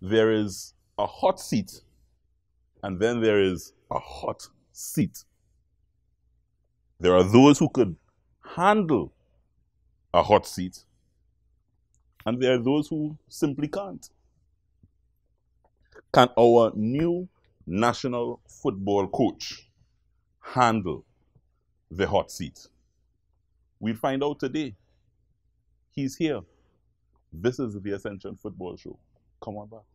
there is a hot seat, and then there is a hot seat. There are those who could handle a hot seat, and there are those who simply can't. Can our new national football coach handle the hot seat? We'll find out today. He's here. This is the Ascension Football Show. Come on back.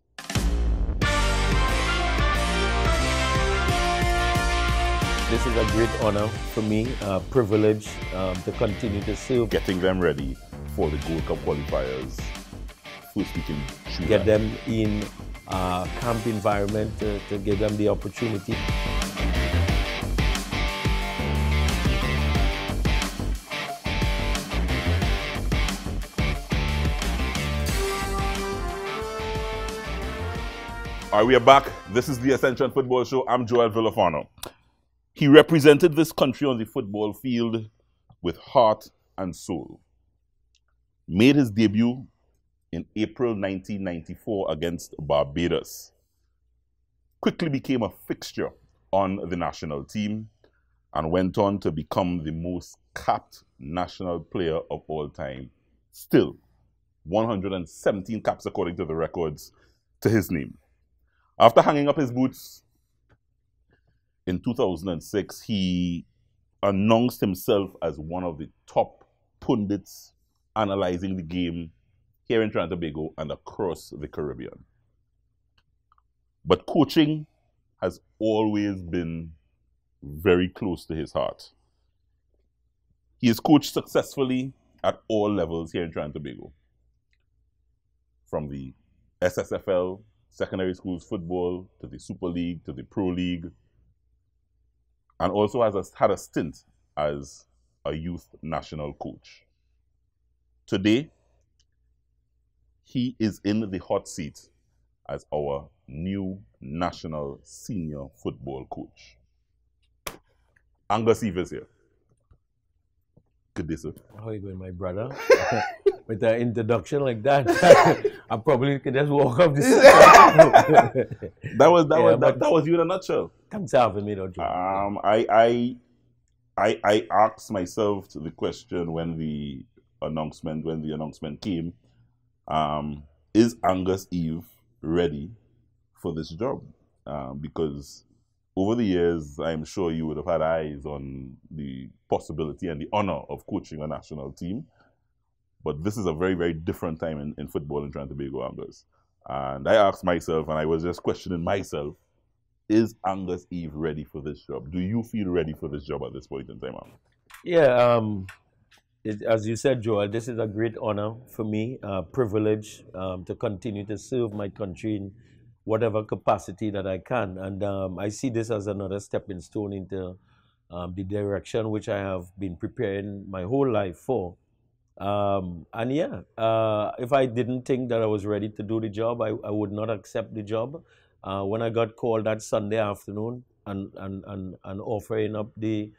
This is a great honor for me, a privilege um, to continue to serve. Getting them ready for the Gold Cup qualifiers. First we can shoot Get them in a camp environment to, to give them the opportunity. All right, we are back. This is the Ascension Football Show. I'm Joel Villafana. He represented this country on the football field with heart and soul. Made his debut in April 1994 against Barbados. Quickly became a fixture on the national team and went on to become the most capped national player of all time. Still, 117 caps according to the records to his name. After hanging up his boots in 2006, he announced himself as one of the top pundits analyzing the game here in Trinidad and Tobago and across the Caribbean. But coaching has always been very close to his heart. He has coached successfully at all levels here in Trinidad and Tobago. From the SSFL, secondary schools football, to the Super League, to the Pro League, and also has a, had a stint as a youth national coach. Today, he is in the hot seat as our new national senior football coach. Angus Eve is here. Good day, sir. How are you doing, my brother? With an introduction like that, I probably could just walk up the That was that Yeah, was that, that was you in a nutshell. Don't? Um, I, I, I, I asked myself the question when the announcement when the announcement came. Um, is Angus Eve ready for this job? Um, because over the years, I'm sure you would have had eyes on the possibility and the honor of coaching a national team. But this is a very, very different time in, in football in Trinidad and Tobago, Angus. And I asked myself, and I was just questioning myself, is Angus Eve ready for this job? Do you feel ready for this job at this point in time? Yeah, um, it, as you said, Joel, this is a great honor for me, uh, privilege um, to continue to serve my country in whatever capacity that I can. And um, I see this as another stepping stone into um, the direction which I have been preparing my whole life for. Um, and yeah, uh, if I didn't think that I was ready to do the job, I, I would not accept the job. Uh, when I got called that Sunday afternoon and, and, and, and offering up the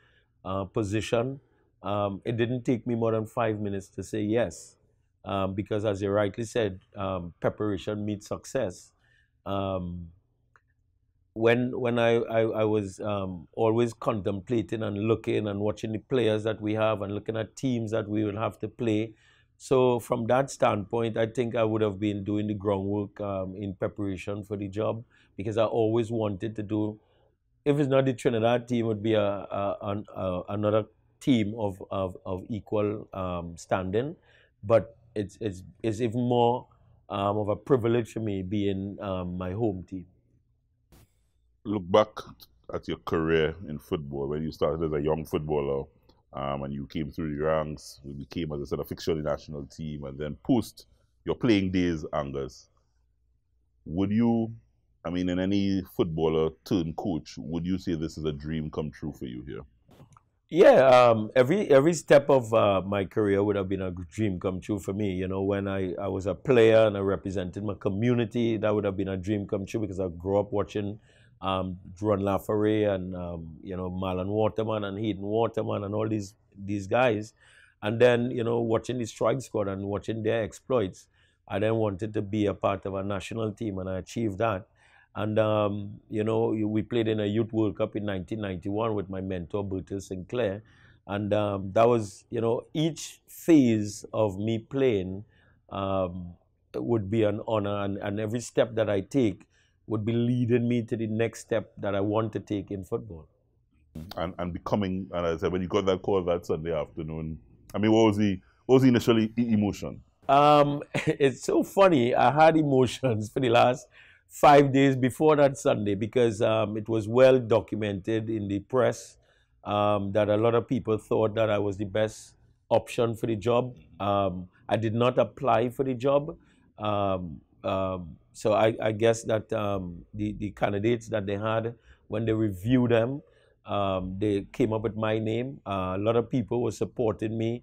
uh, position, um, it didn't take me more than five minutes to say yes. Um, because as you rightly said, um, preparation meets success. Um, when when I, I, I was um, always contemplating and looking and watching the players that we have and looking at teams that we will have to play. So from that standpoint, I think I would have been doing the groundwork um, in preparation for the job because I always wanted to do. If it's not the Trinidad team, it would be a, a, a another team of of, of equal um, standing, but it's it's it's even more um, of a privilege for me being um, my home team. Look back at your career in football when you started as a young footballer um, and you came through the ranks, you became, as I said, a fixture of national team, and then post your playing days, Angus. Would you, I mean, in any footballer turned coach, would you say this is a dream come true for you here? Yeah, um, every every step of uh, my career would have been a dream come true for me. You know, when I, I was a player and I represented my community, that would have been a dream come true because I grew up watching um, Ron La Forest and um, you know Marlon Waterman and Hayden Waterman and all these these guys, and then you know watching the strike squad and watching their exploits. I then wanted to be a part of a national team, and I achieved that. And, um, you know, we played in a Youth World Cup in 1991 with my mentor, Bertille St. Clair. And um, that was, you know, each phase of me playing um, would be an honor. And, and every step that I take would be leading me to the next step that I want to take in football. And, and becoming, and I said, when you got that call that Sunday afternoon, I mean, what was the, what was the initial emotion? Um, it's so funny. I had emotions for the last five days before that Sunday because um, it was well documented in the press um, that a lot of people thought that I was the best option for the job. Um, I did not apply for the job. Um, um, so I, I, guess that um, the, the candidates that they had, when they reviewed them, they came up with my name. Uh, a lot of people were supporting me,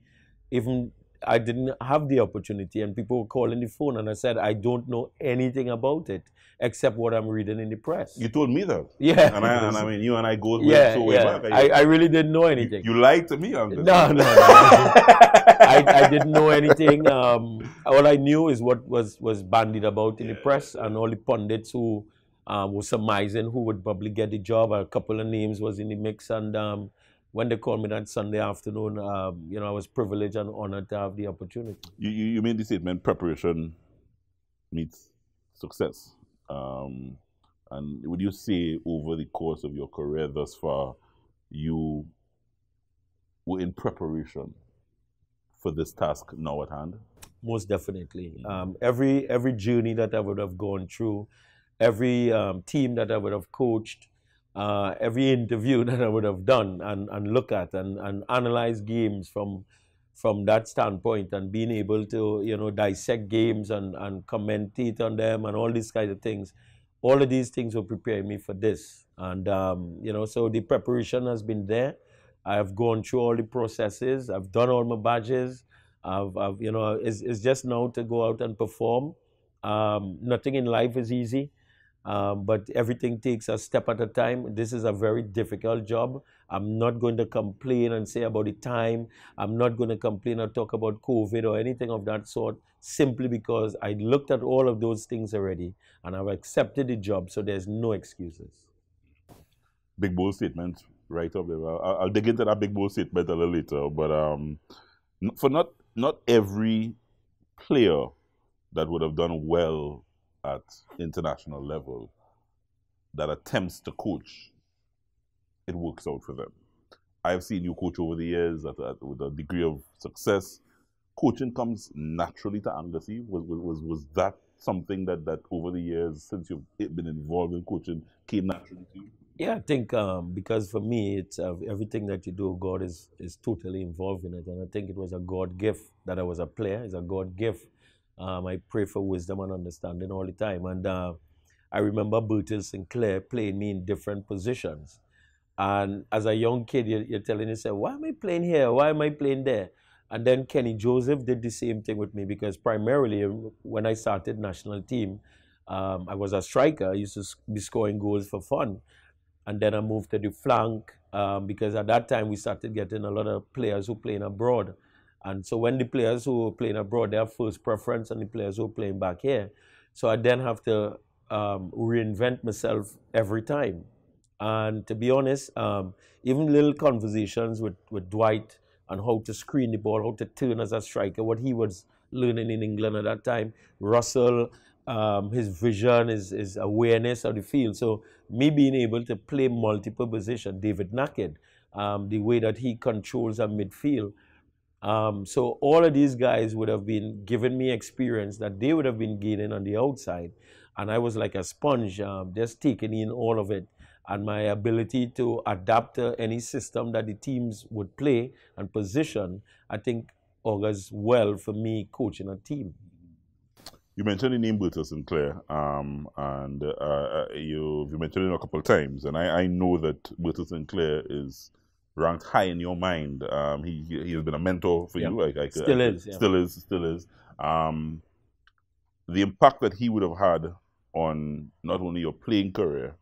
even I didn't have the opportunity, and people were calling the phone, and I said, I don't know anything about it except what I'm reading in the press. You told me that. Yeah. And I, and I mean, you and I go yeah, so yeah. back. I, I, really didn't know anything. You, you lied to me on this. No, no, no. I, I, didn't know anything. Um, all I knew is what was, was bandied about in yeah. the press, and all the pundits who um, were surmising who would probably get the job. A couple of names was in the mix, and um, when they called me that Sunday afternoon, um, you know, I was privileged and honored to have the opportunity. You, you, you made the statement preparation meets success. Um, and would you say over the course of your career thus far, you were in preparation for this task now at hand? Most definitely. Mm-hmm. Um, every every journey that I would have gone through, every um, team that I would have coached, uh, every interview that I would have done and, and look at and, and analyze games from from that standpoint and being able to you know dissect games and, and commentate on them and all these kinds of things all of these things will prepare me for this. And um, you know so the preparation has been there. I have gone through all the processes. I've done all my badges. I've, I've you know it's, it's just now to go out and perform. Um, nothing in life is easy um, but everything takes a step at a time. This is a very difficult job. I'm not going to complain and say about the time. I'm not going to complain or talk about COVID or anything of that sort simply because I looked at all of those things already and I've accepted the job, so there's no excuses. Big bold statement right up there. I'll, I'll dig into that big bold statement a little later, but um, for not not every player that would have done well at international level that attempts to coach, it works out for them. I've seen you coach over the years at, at, with a degree of success. Coaching comes naturally to Angus Eve. Was, was, was that something that, that over the years, since you've been involved in coaching, came naturally to you? Yeah, I think um, because for me, it's uh, everything that you do, God is, is totally involved in it. And I think it was a God gift that I was a player. It's a God gift um, I pray for wisdom and understanding all the time. And uh, I remember Bertille St. Clair playing me in different positions. And as a young kid, you're, you're telling yourself, why am I playing here? Why am I playing there? And then Kenny Joseph did the same thing with me because primarily when I started national team, um, I was a striker. I used to be scoring goals for fun. And then I moved to the flank um, because at that time we started getting a lot of players who playing abroad. And so when the players who are playing abroad, they have first preference, and the players who are playing back here. So I then have to um, reinvent myself every time. And to be honest, um, even little conversations with, with Dwight on how to screen the ball, how to turn as a striker, what he was learning in England at that time. Russell, um, his vision, his, his awareness of the field. So me being able to play multiple positions, David Nakhid, um, the way that he controls a midfield, um, so all of these guys would have been giving me experience that they would have been gaining on the outside. And I was like a sponge, um, just taking in all of it. And my ability to adapt to any system that the teams would play and position, I think augurs well for me coaching a team. You mentioned the name Bertille St. Clair, um, and uh, uh you, you mentioned it a couple of times, and I, I know that Bertille St. Clair is ranked high in your mind. Um, he he has been a mentor for you. I, I, still I, is. Yeah. Still is. Still is. Um, the impact that he would have had on not only your playing career,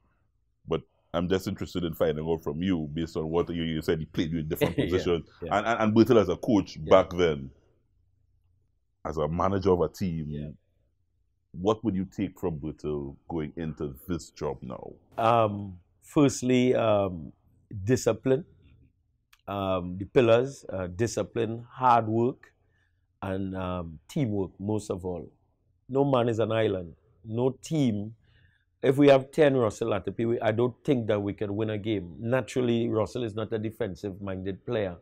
but I'm just interested in finding out from you based on what you, you said he played you in different positions yeah, yeah. and and, and as a coach back then, as a manager of a team, what would you take from Bertille going into this job now? Um, firstly, um, discipline. Um, the pillars, uh, discipline, hard work, and um, teamwork, most of all. No man is an island. No team. If we have 10 Russell P, I don't think that we can win a game. Naturally, Russell is not a defensive minded player.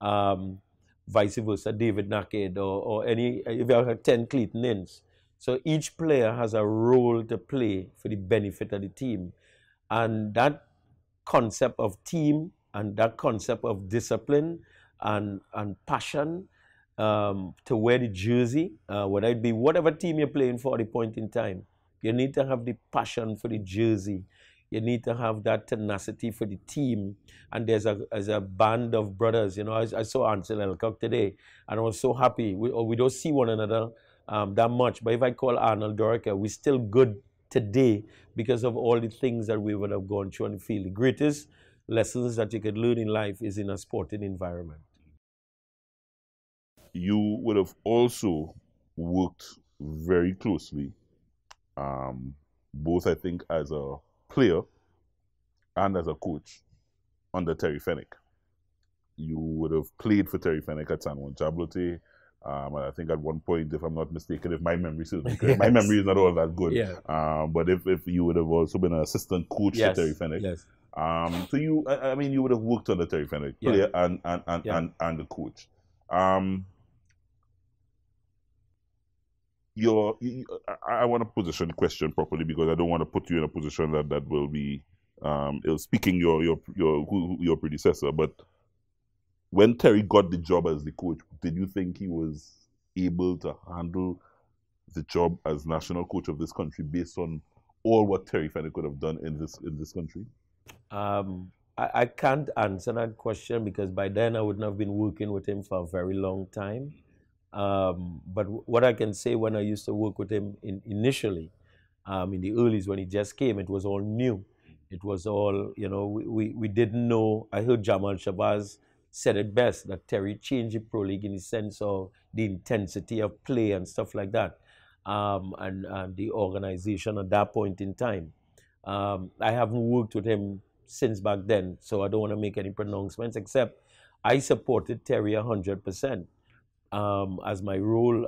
Um, vice versa, David Nakhid or, or any, if you have 10 Clayton Ince. So each player has a role to play for the benefit of the team. And that concept of team and that concept of discipline and, and passion um, to wear the jersey, uh, whether it be whatever team you're playing for at the point in time, you need to have the passion for the jersey. You need to have that tenacity for the team. And there's a, there's a band of brothers. You know, I, I saw Ansil Elcock today, and I was so happy. We, we don't see one another um, that much. But if I call Arnold Dwarika, we're still good today because of all the things that we would have gone through on the field. The greatest lessons that you could learn in life is in a sporting environment. You would have also worked very closely, um, both I think as a player and as a coach under Terry Fenwick. You would have played for Terry Fenwick at San Juan Jabloteh. Um, I think at one point, if I'm not mistaken, if my memory serves me yes. my memory is not all that good. Yeah. Um, but if, if you would have also been an assistant coach yes. to Terry Fenwick, yes. Um, so you, I, I, mean, you would have worked under Terry Fenwick, Yeah. player and and and, Yeah. and, and the coach. Um, your, I, I want to position the question properly because I don't want to put you in a position that that will be um, speaking your your your your predecessor. But when Terry got the job as the coach, did you think he was able to handle the job as national coach of this country based on all what Terry Fenwick could have done in this in this country? Um, I, I can't answer that question because by then I wouldn't have been working with him for a very long time. Um, but what I can say when I used to work with him in, initially, um, in the earlys when he just came, it was all new. It was all, you know, we, we, we didn't know. I heard Jamal Shabazz said it best that Terry changed the Pro League in the sense of the intensity of play and stuff like that, um, and, and the organization at that point in time. Um, I haven't worked with him since back then, so I don't want to make any pronouncements except I supported Terry 100% um, as my role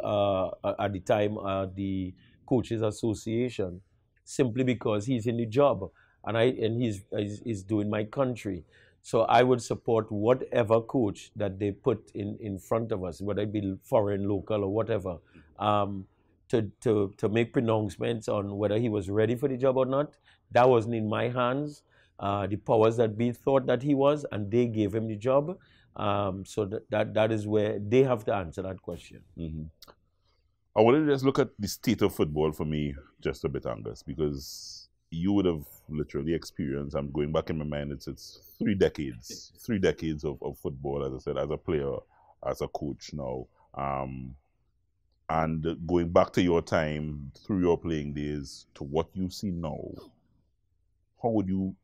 uh, at the time at the Coaches Association, simply because he's in the job and I and he's, he's, he's doing my country. So I would support whatever coach that they put in, in front of us, whether it be foreign, local, or whatever, um, to, to, to make pronouncements on whether he was ready for the job or not. That wasn't in my hands. Uh, the powers that be thought that he was, and they gave him the job. Um, so that, that, that is where they have to answer that question. hmm I wanted to just look at the state of football for me just a bit, Angus, because you would have literally experienced, I'm going back in my mind, it's, it's three decades, three decades of, of football, as I said, as a player, as a coach now. Um, and going back to your time through your playing days to what you see now, how would you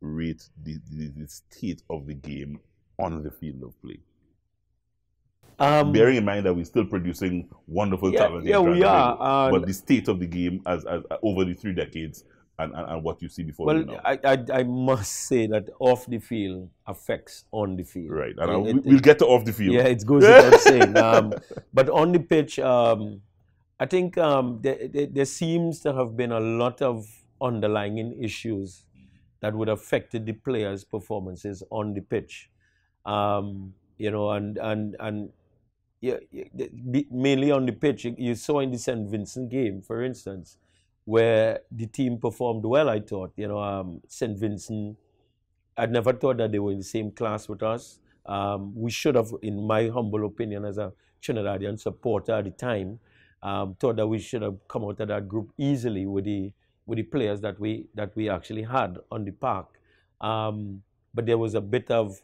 rate the, the, the state of the game on the field of play? Um, bearing in mind that we're still producing wonderful yeah, talent. yeah, we are. but the state of the game as, as over the three decades and, and, and what you see before well, you now. I, I, I must say that off the field affects on the field. right, and It- we, it- we'll get to off the field. Yeah, it goes without saying. Um, but on the pitch, um, I think um, there, there, there seems to have been a lot of underlying issues that would have affected the players' performances on the pitch. Um, you know, and and and yeah, mainly on the pitch. You- You saw in the St. Vincent game, for instance, where the team performed well. I thought, you know, um, St. Vincent. I'd never thought that they were in the same class with us. Um, we should have, in my humble opinion, as a Trinidadian supporter at the time, um, thought that we should have come out of that group easily with the with the players that we that we actually had on the park. Um, but there was a bit of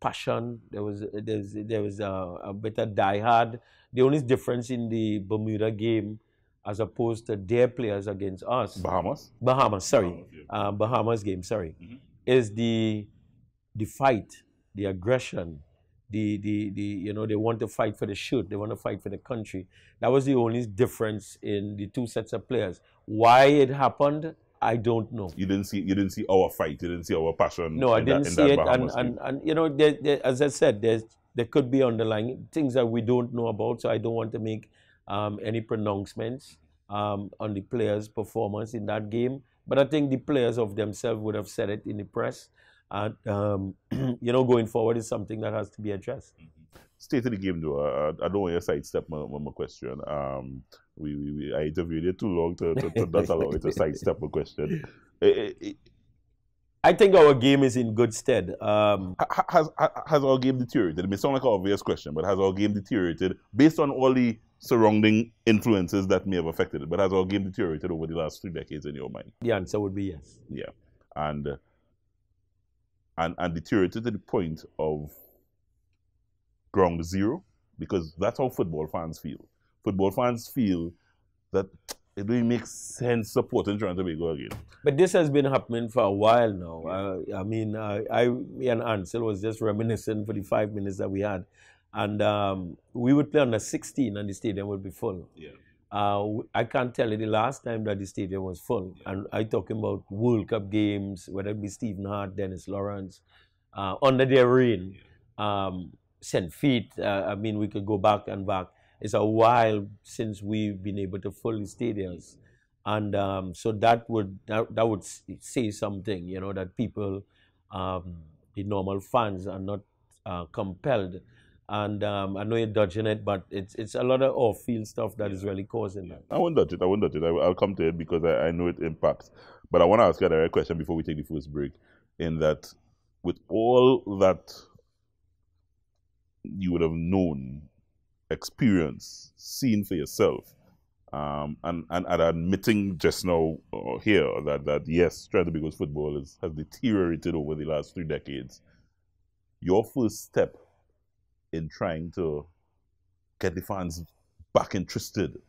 passion. There was there's, there was a, a bit of diehard. The only difference in the Bermuda game, as opposed to their players against us, Bahamas? Bahamas, sorry, Bahamas, yeah. uh, Bahamas game, sorry, Mhm. is the the fight, the aggression, the, the, the, you know, they want to fight for the shirt, they want to fight for the country. That was the only difference in the two sets of players. Why it happened, I don't know. You didn't see, you didn't see our fight, you didn't see our passion. No, I didn't that, see it, and, and, and you know, there, there, as I said, there's there could be underlying things that we don't know about. So I don't want to make um, any pronouncements um, on the players' performance in that game. But I think the players of themselves would have said it in the press. And, um, you know, going forward is something that has to be addressed. State of the game, though, uh, I don't want to sidestep my, my question. Um, we, we, we, I interviewed you too long to, to, to not allow you to sidestep a question. It, it, I think our game is in good stead. Um, has, has our game deteriorated? It may sound like an obvious question, but has our game deteriorated based on all the surrounding influences that may have affected it? But has our game deteriorated over the last three decades in your mind? The answer would be yes. Yeah, and and and deteriorated to the point of ground zero because that's how football fans feel. Football fans feel that it really makes sense supporting and Tobago again. But this has been happening for a while now. Uh, I mean, uh, I me and Ansil was just reminiscing for the five minutes that we had, and um, we would play under 16 and the stadium would be full. Yeah. Uh, I can't tell you the last time that the stadium was full. And I talking about World Cup games, whether it be Stephen Hart, Dennis Lawrence, uh, under their reign, um, St. Feet. Uh, I mean, we could go back and back it's a while since we've been able to fill the stadiums. And um, so that would that, that would say something, you know, that people, um, the normal fans, are not uh, compelled. And um, I know you're dodging it, but it's it's a lot of off-field stuff that is really causing that. I won't dodge it. I won't dodge it. I, will come to it because I, I know it impacts. But I want to ask you a direct question before we take the first break. In that, with all that you would have known experience, seen for yourself, um, and, and, and admitting just now uh, here that, that yes, Trinidad Tobago's football is, has deteriorated over the last three decades. Your first step in trying to get the fans back interested,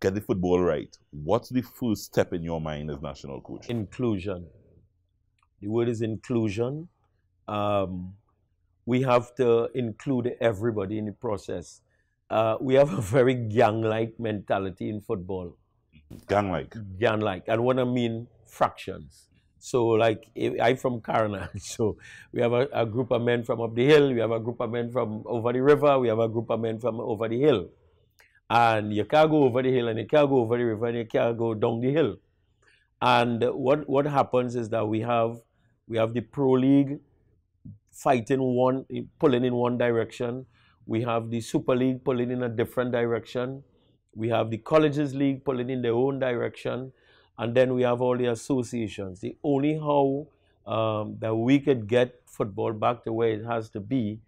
get the football right, what's the first step in your mind as national coach? Inclusion. The word is inclusion. Um, we have to include everybody in the process uh, we have a very gang-like mentality in football. Gang-like? Gang-like. And what I mean, fractions. So like, eh, I'm from Carona. So we have a, a, group of men from up the hill. We have a group of men from over the river. We have a group of men from over the hill. And you can't go over the hill and you can't go over the river and you can't go down the hill. And what, what happens is that we have, we have the pro league fighting one, pulling in one direction. We have the Super League pulling in a different direction. We have the Colleges League pulling in their own direction. And then we have all the associations. The only how um, that we could get football back to where it has to be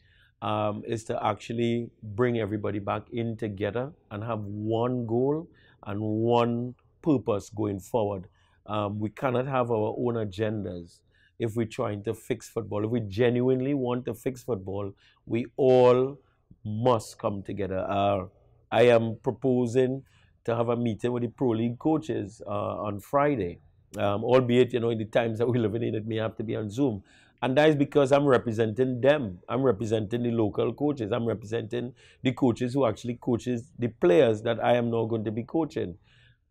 um, is to actually bring everybody back in together and have one goal and one purpose going forward. Um, we cannot have our own agendas if we're trying to fix football. If we genuinely want to fix football, we all must come together. Uh, I am proposing to have a meeting with the Pro League coaches uh, on Friday, um, albeit, you know, in the times that we're living in, it may have to be on Zoom. And that is because I'm representing them. I'm representing the local coaches. I'm representing the coaches who actually coaches the players that I am now going to be coaching.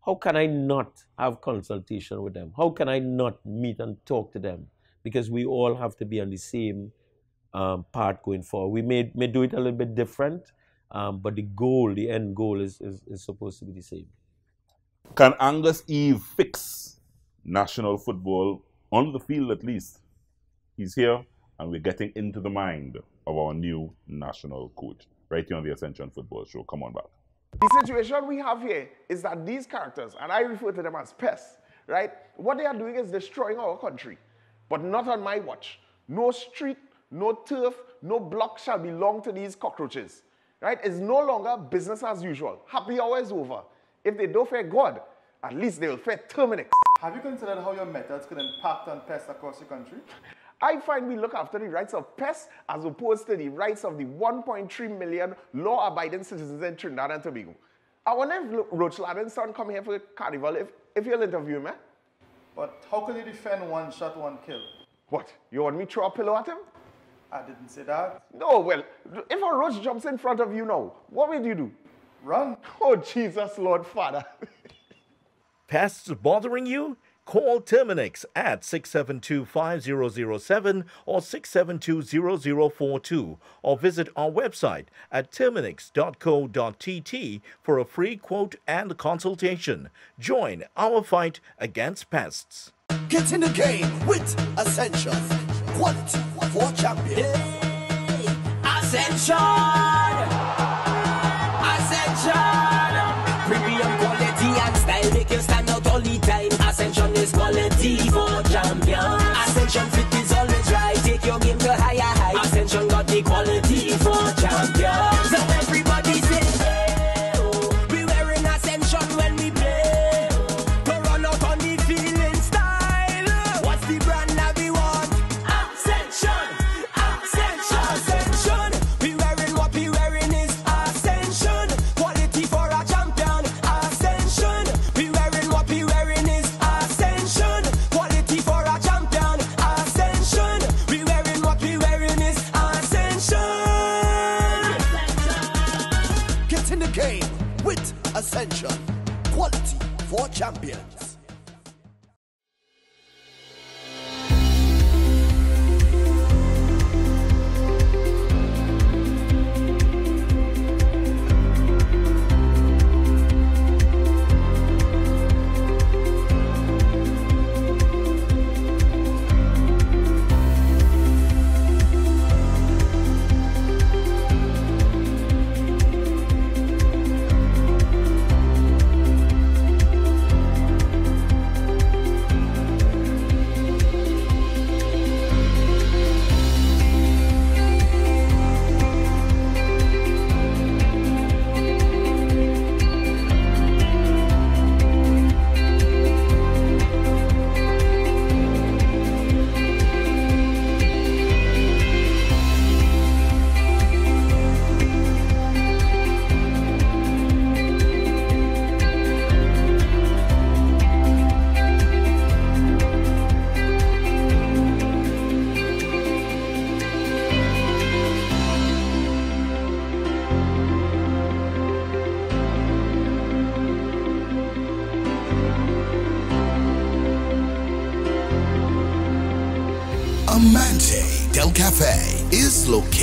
How can I not have consultation with them? How can I not meet and talk to them? Because we all have to be on the same um, part going forward. We may, may do it a little bit different, um, but the goal, the end goal is, is, is supposed to be the same. Can Angus Eve fix national football on the field at least? He's here, and we're getting into the mind of our new national coach right here on the Ascension Football Show. Come on back. The situation we have here is that these characters, and I refer to them as pests, right? What they are doing is destroying our country, but not on my watch. No street, no turf, no block shall belong to these cockroaches. Right? It's no longer business as usual. Happy hour is over. If they don't fear God, at least they will fear Terminix. Have you considered how your methods could impact on pests across the country? I find we look after the rights of pests as opposed to the rights of the 1.3 million law-abiding citizens in Trinidad and Tobago. I wonder if Roach Ladden's son come here for carnival, if, if you'll interview me. But how can you defend one shot, one kill? What? You want me to throw a pillow at him? I didn't say that. No, well, if a roach jumps in front of you now, what would you do? Run. Oh, Jesus, Lord Father. Pests bothering you? Call Terminix at 672-5007 or 672-0042 or visit our website at terminix.co.tt for a free quote and consultation. Join our fight against pests. Get in the game with Ascension. Quality for champions. Ascension! Ascension! Premium quality and style make you stand out all the time. Ascension is quality for champion.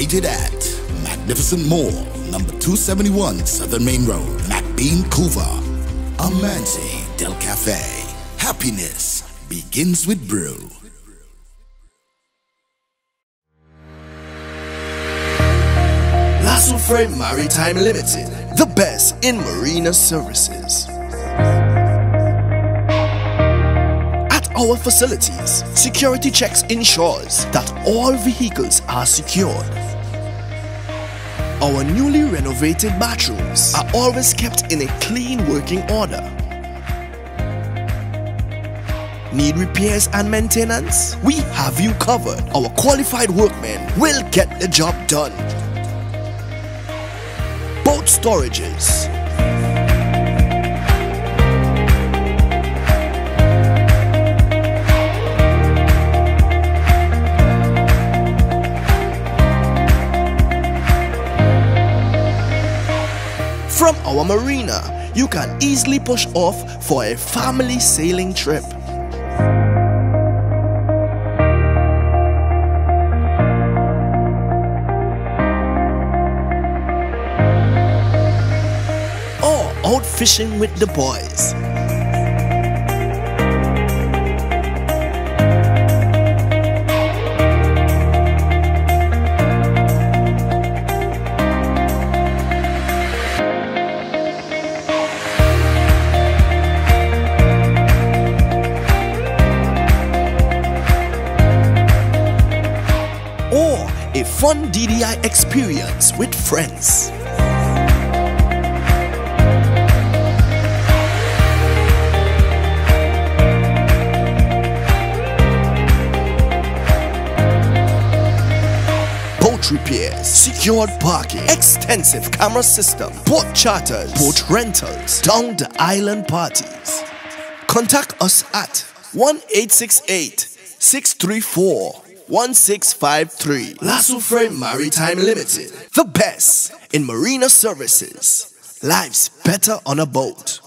Located at Magnificent Mall, number 271 Southern Main Road, McBean, Couva. Amante Del Cafe. Happiness begins with brew. Lasso Frame Maritime Limited, the best in marina services. At our facilities, security checks ensures that all vehicles are secured. Our newly renovated bathrooms are always kept in a clean working order. Need repairs and maintenance? We have you covered. Our qualified workmen will get the job done. Boat storages. Our marina, you can easily push off for a family sailing trip. Or out fishing with the boys. Experience with friends. boat repairs, secured parking, extensive camera system, boat charters, boat rentals, down the island parties. Contact us at 1 634 1653. Lasso Frame Maritime Limited. The best in marina services. Life's better on a boat.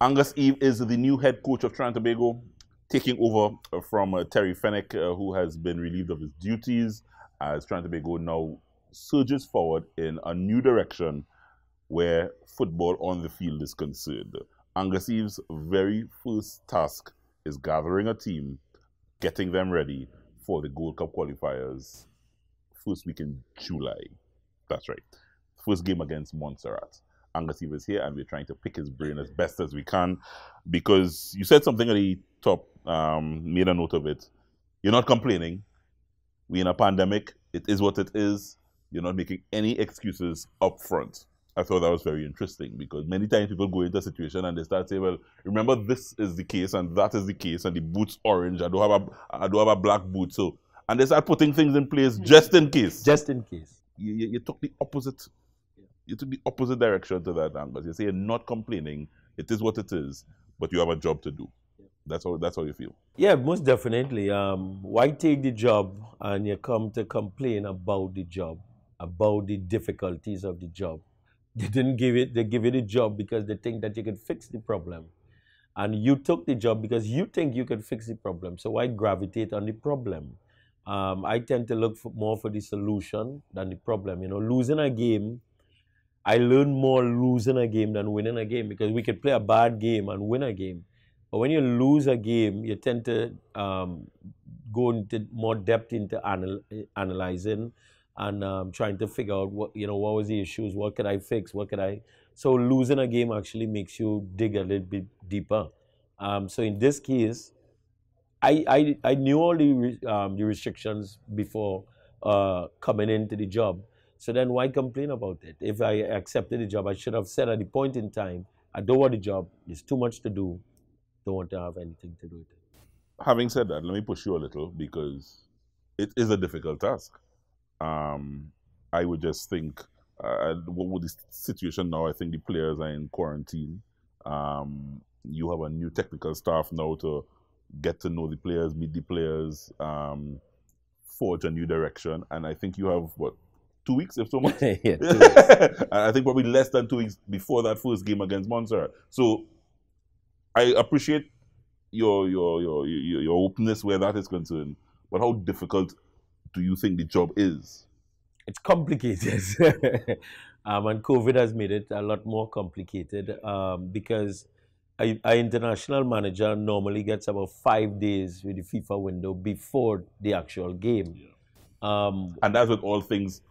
Angus Eve is the new head coach of Trinidad Tobago, taking over from uh, Terry Fenwick, uh, who has been relieved of his duties as Trinidad Tobago now surges forward in a new direction where football on the field is concerned. Angus Eve's very first task is gathering a team, getting them ready for the Gold Cup qualifiers first week in July. That's right. First game against Montserrat. Angus Eve is here and we're trying to pick his brain as best as we can because you said something at the top, um, made a note of it. You're not complaining. We're in a pandemic. It is what it is. You're not making any excuses up front. I thought that was very interesting because many times people go into a situation and they start saying, "Well, remember this is the case and that is the case, and the boot's orange. I don't have a I don't have a black boot." So, and they start putting things in place just in case. Just in case. You, you, you took the opposite. You took the opposite direction to that angle. You say you're not complaining. It is what it is, but you have a job to do. That's how that's how you feel. Yeah, most definitely. Um, why take the job and you come to complain about the job, about the difficulties of the job? They didn't give it. They give you the job because they think that you can fix the problem, and you took the job because you think you can fix the problem. So why gravitate on the problem? Um, I tend to look for more for the solution than the problem. You know, losing a game, I learn more losing a game than winning a game because we could play a bad game and win a game. But when you lose a game, you tend to um, go into more depth into anal- analyzing and um, trying to figure out what you know what was the issues, what could I fix, what could I. So losing a game actually makes you dig a little bit deeper. Um, so in this case, I I, I knew all the um, the restrictions before uh, coming into the job. So then why complain about it? If I accepted the job, I should have said at the point in time, I don't want the job. It's too much to do. Don't want to have anything to do with it. Having said that, let me push you a little because it is a difficult task. Um, I would just think, uh, what would the situation now? I think the players are in quarantine. Um, you have a new technical staff now to get to know the players, meet the players, um, forge a new direction. And I think you have what two weeks, if so much. yeah, I think probably less than two weeks before that first game against Montserrat. So I appreciate your your your your, your openness where that is concerned. But how difficult do you think the job is? it's complicated. um, and COVID has made it a lot more complicated um, because an international manager normally gets about five days with the FIFA window before the actual game. Um, And that's with all things,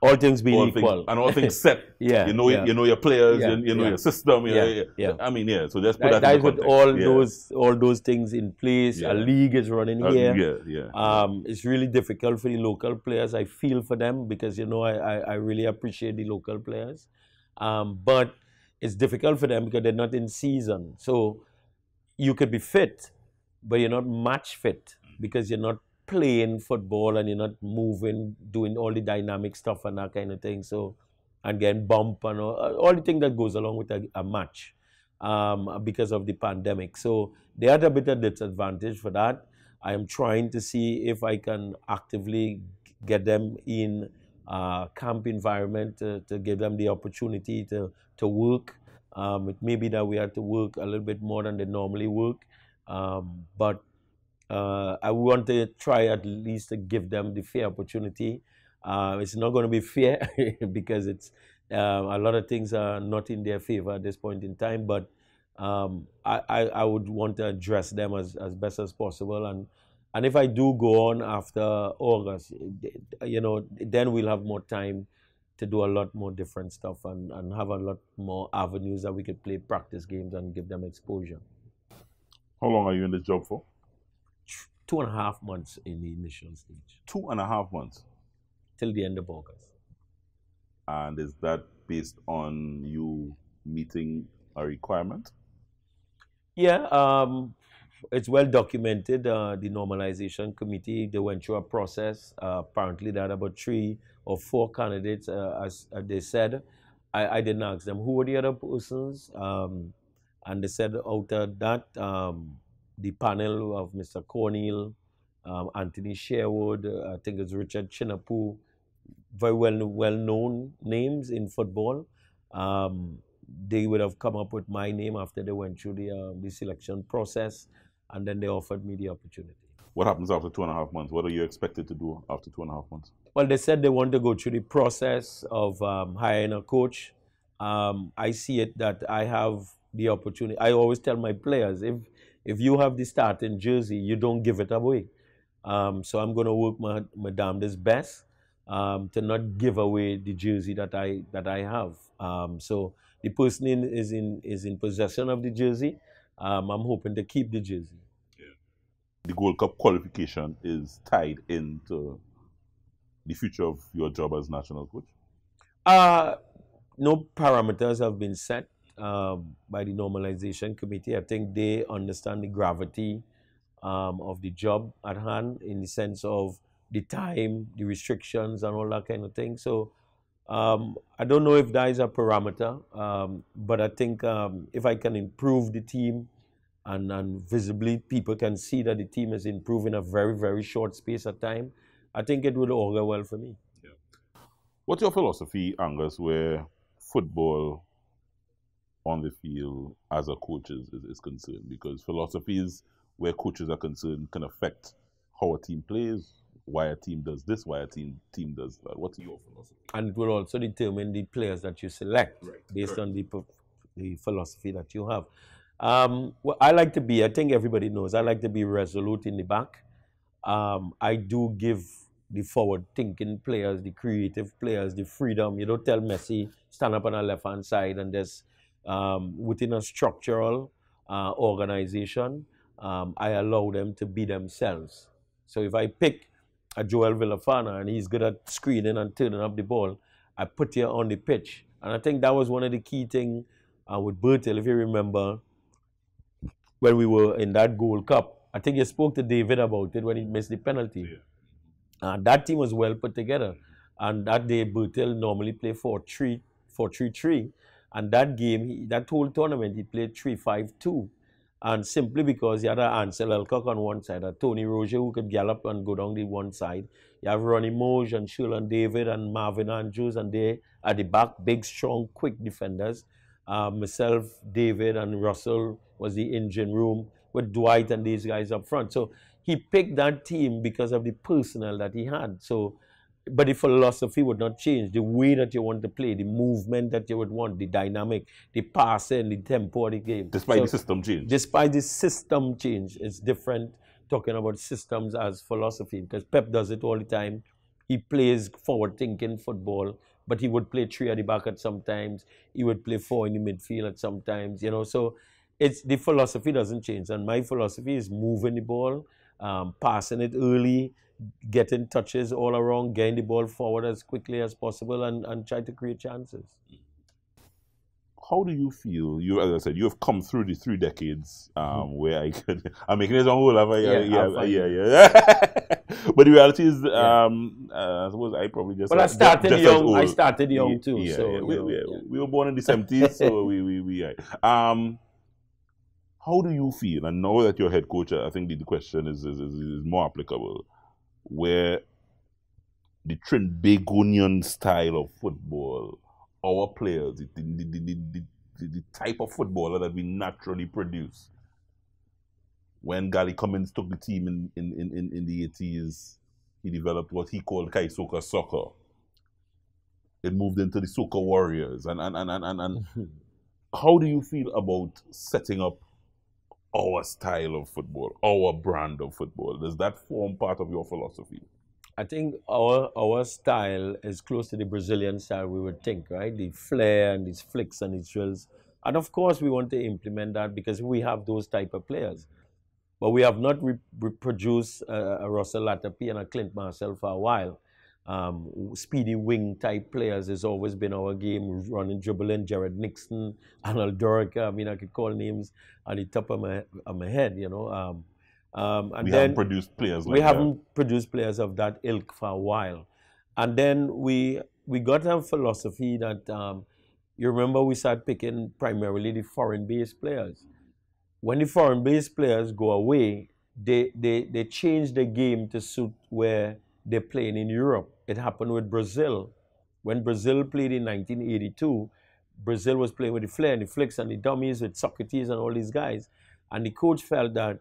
all things being all equal. things, and all things set. Yeah, you know, yeah. you know your players, Yeah, you, you know yeah. your system. you Yeah, yeah. I mean, yeah. So just put that, that, in that the is with all those all those things in place. A league is running Uh, here. yeah, yeah. Um, it's really difficult for the local players. I feel for them because you know I, I, I really appreciate the local players, um, but it's difficult for them because they're not in season. So you could be fit, but you're not match fit because you're not playing football and you're not moving, doing all the dynamic stuff and that kind of thing. So and getting bump and all, all the thing that goes along with a, a match um, because of the pandemic. So they had a bit of disadvantage for that. I am trying to see if I can actively get them in a camp environment to, to give them the opportunity to, to work. Um, it may be that we have to work a little bit more than they normally work, um, but uh, I want to try at least to give them the fair opportunity. Uh, it's not going to be fair because it's uh, a lot of things are not in their favor at this point in time, but um, I, I, I would want to address them as, as best as possible. And, and if I do go on after August, you know, then we'll have more time to do a lot more different stuff and, and have a lot more avenues that we could play practice games and give them exposure. How long are you in the job for? Two and a half months in the initial stage Two and a half months. till the end of August. And is that based on you meeting a requirement? Yeah, um, it's well documented. Uh, the normalization committee they went through a process. Uh, apparently, they had about three or four candidates, uh, as they said. I, I didn't ask them who were the other persons, um, and they said out of that, um, the panel of Mr. Corneal, um, Anthony Sherwood, uh, I think it's Richard Chinapoo, very well well known names in football. Um, they would have come up with my name after they went through the um, the selection process, and then they offered me the opportunity. What happens after two and a half months? What are you expected to do after two and a half months? Well, they said they want to go through the process of um, hiring a coach. Um, I see it that I have the opportunity. I always tell my players if if you have the starting jersey, you don't give it away. Um, so I'm going to work my, my damnedest best um, to not give away the jersey that I that I have. Um, so the person in, is in is in possession of the jersey. Um, I'm hoping to keep the jersey. The Gold Cup qualification is tied into the future of your job as national coach. Uh, no parameters have been set um, by the normalization committee. I think they understand the gravity um, of the job at hand in the sense of the time, the restrictions, and all that kind of thing. So um, I don't know if that is a parameter, um, but I think um, if I can improve the team and, and visibly people can see that the team is improving in a very, very short space of time, I think it would augur well for me. What's your philosophy, Angus, where football on the field as a coach is, is, concerned? Because philosophies where coaches are concerned can affect how a team plays, why a team does this, why a team team does that. What's your philosophy? And it will also determine the players that you select Right, based correct. on the, the philosophy that you have. Um, well, I like to be, I think everybody knows, I like to be resolute in the back. Um, I do give the forward thinking players, the creative players, the freedom. You don't tell Messi, stand up on the left hand side and just um, within a structural uh, organization, um, I allow them to be themselves. So if I pick a Joel Villafana and he's good at screening and turning up the ball, I put you on the pitch. And I think that was one of the key things uh, with Bertille, if you remember, when we were in that Gold Cup. I think you spoke to David about it when he missed the penalty. Uh, that team was well put together. And that day, Bertille normally play 4 3 4 3 3. And that game, that whole tournament, he played 3 5 2. And simply because he had Ansil Elcock on one side, a Tony Rougier who could gallop and go down the one side. You have Ronnie Mauge and Sherlon David and Marvin Andrews, and they at the back, big, strong, quick defenders. Uh, myself, David, and Russell was the engine room with Dwight and these guys up front. So he picked that team because of the personnel that he had. So, but the philosophy would not change. The way that you want to play, the movement that you would want, the dynamic, the passing, the tempo of the game. Despite So- the system change. despite the system change, it's different talking about systems as philosophy because Pep does it all the time. He plays forward thinking football, but he would play three at the back at sometimes. He would play four in the midfield at sometimes, you know. So it's the philosophy doesn't change. And my philosophy is moving the ball, um, passing it early, getting touches all around, getting the ball forward as quickly as possible and, and try to create chances. How do you feel? You, as I said, you have come through the three decades Hmm. um, where I could. I'm making this one whole. have I? Yeah, Yeah, yeah, yeah, but the reality is, um, uh, I suppose I probably just. Well, I started just young. I started young too. Yeah, so yeah. We, we, yeah. we were born in the 70s, so we, we, we. Um, how do you feel? And now that you're head coach, I think the, the question is, is, is, is more applicable. Where the Trinbagonian style of football, our players, the, the, the, the, type of footballer that we naturally produce. When Gally Cummings took the team in, in, in, in, the 80s, he developed what he called Kaisoka soccer. It moved into the Soca Warriors. And, and, and, and, and, and how do you feel about setting up our style of football, our brand of football? Does that form part of your philosophy? I think our our style is close to the Brazilian style. We would think, right? The flair and these flicks and these drills, and of course we want to implement that because we have those type of players. But we have not re- reproduced uh, a Russell Latapi and a Clint Marcelle for a while. Um, speedy wing type players has always been our game. Running, dribbling, Jerren Nixon, Arnold Dwarika. I mean, I could call names on the top of my of my head, you know. Um, um, and we then haven't produced players like we that. haven't produced players of that ilk for a while. And then we we got a philosophy that um, you remember we started picking primarily the foreign based players. When the foreign based players go away, they, they, they changed the game to suit where they're playing in Europe. It happened with Brazil. When Brazil played in 1982, Brazil was playing with the Flair and the Flicks and the Dummies with Socrates and all these guys. And the coach felt that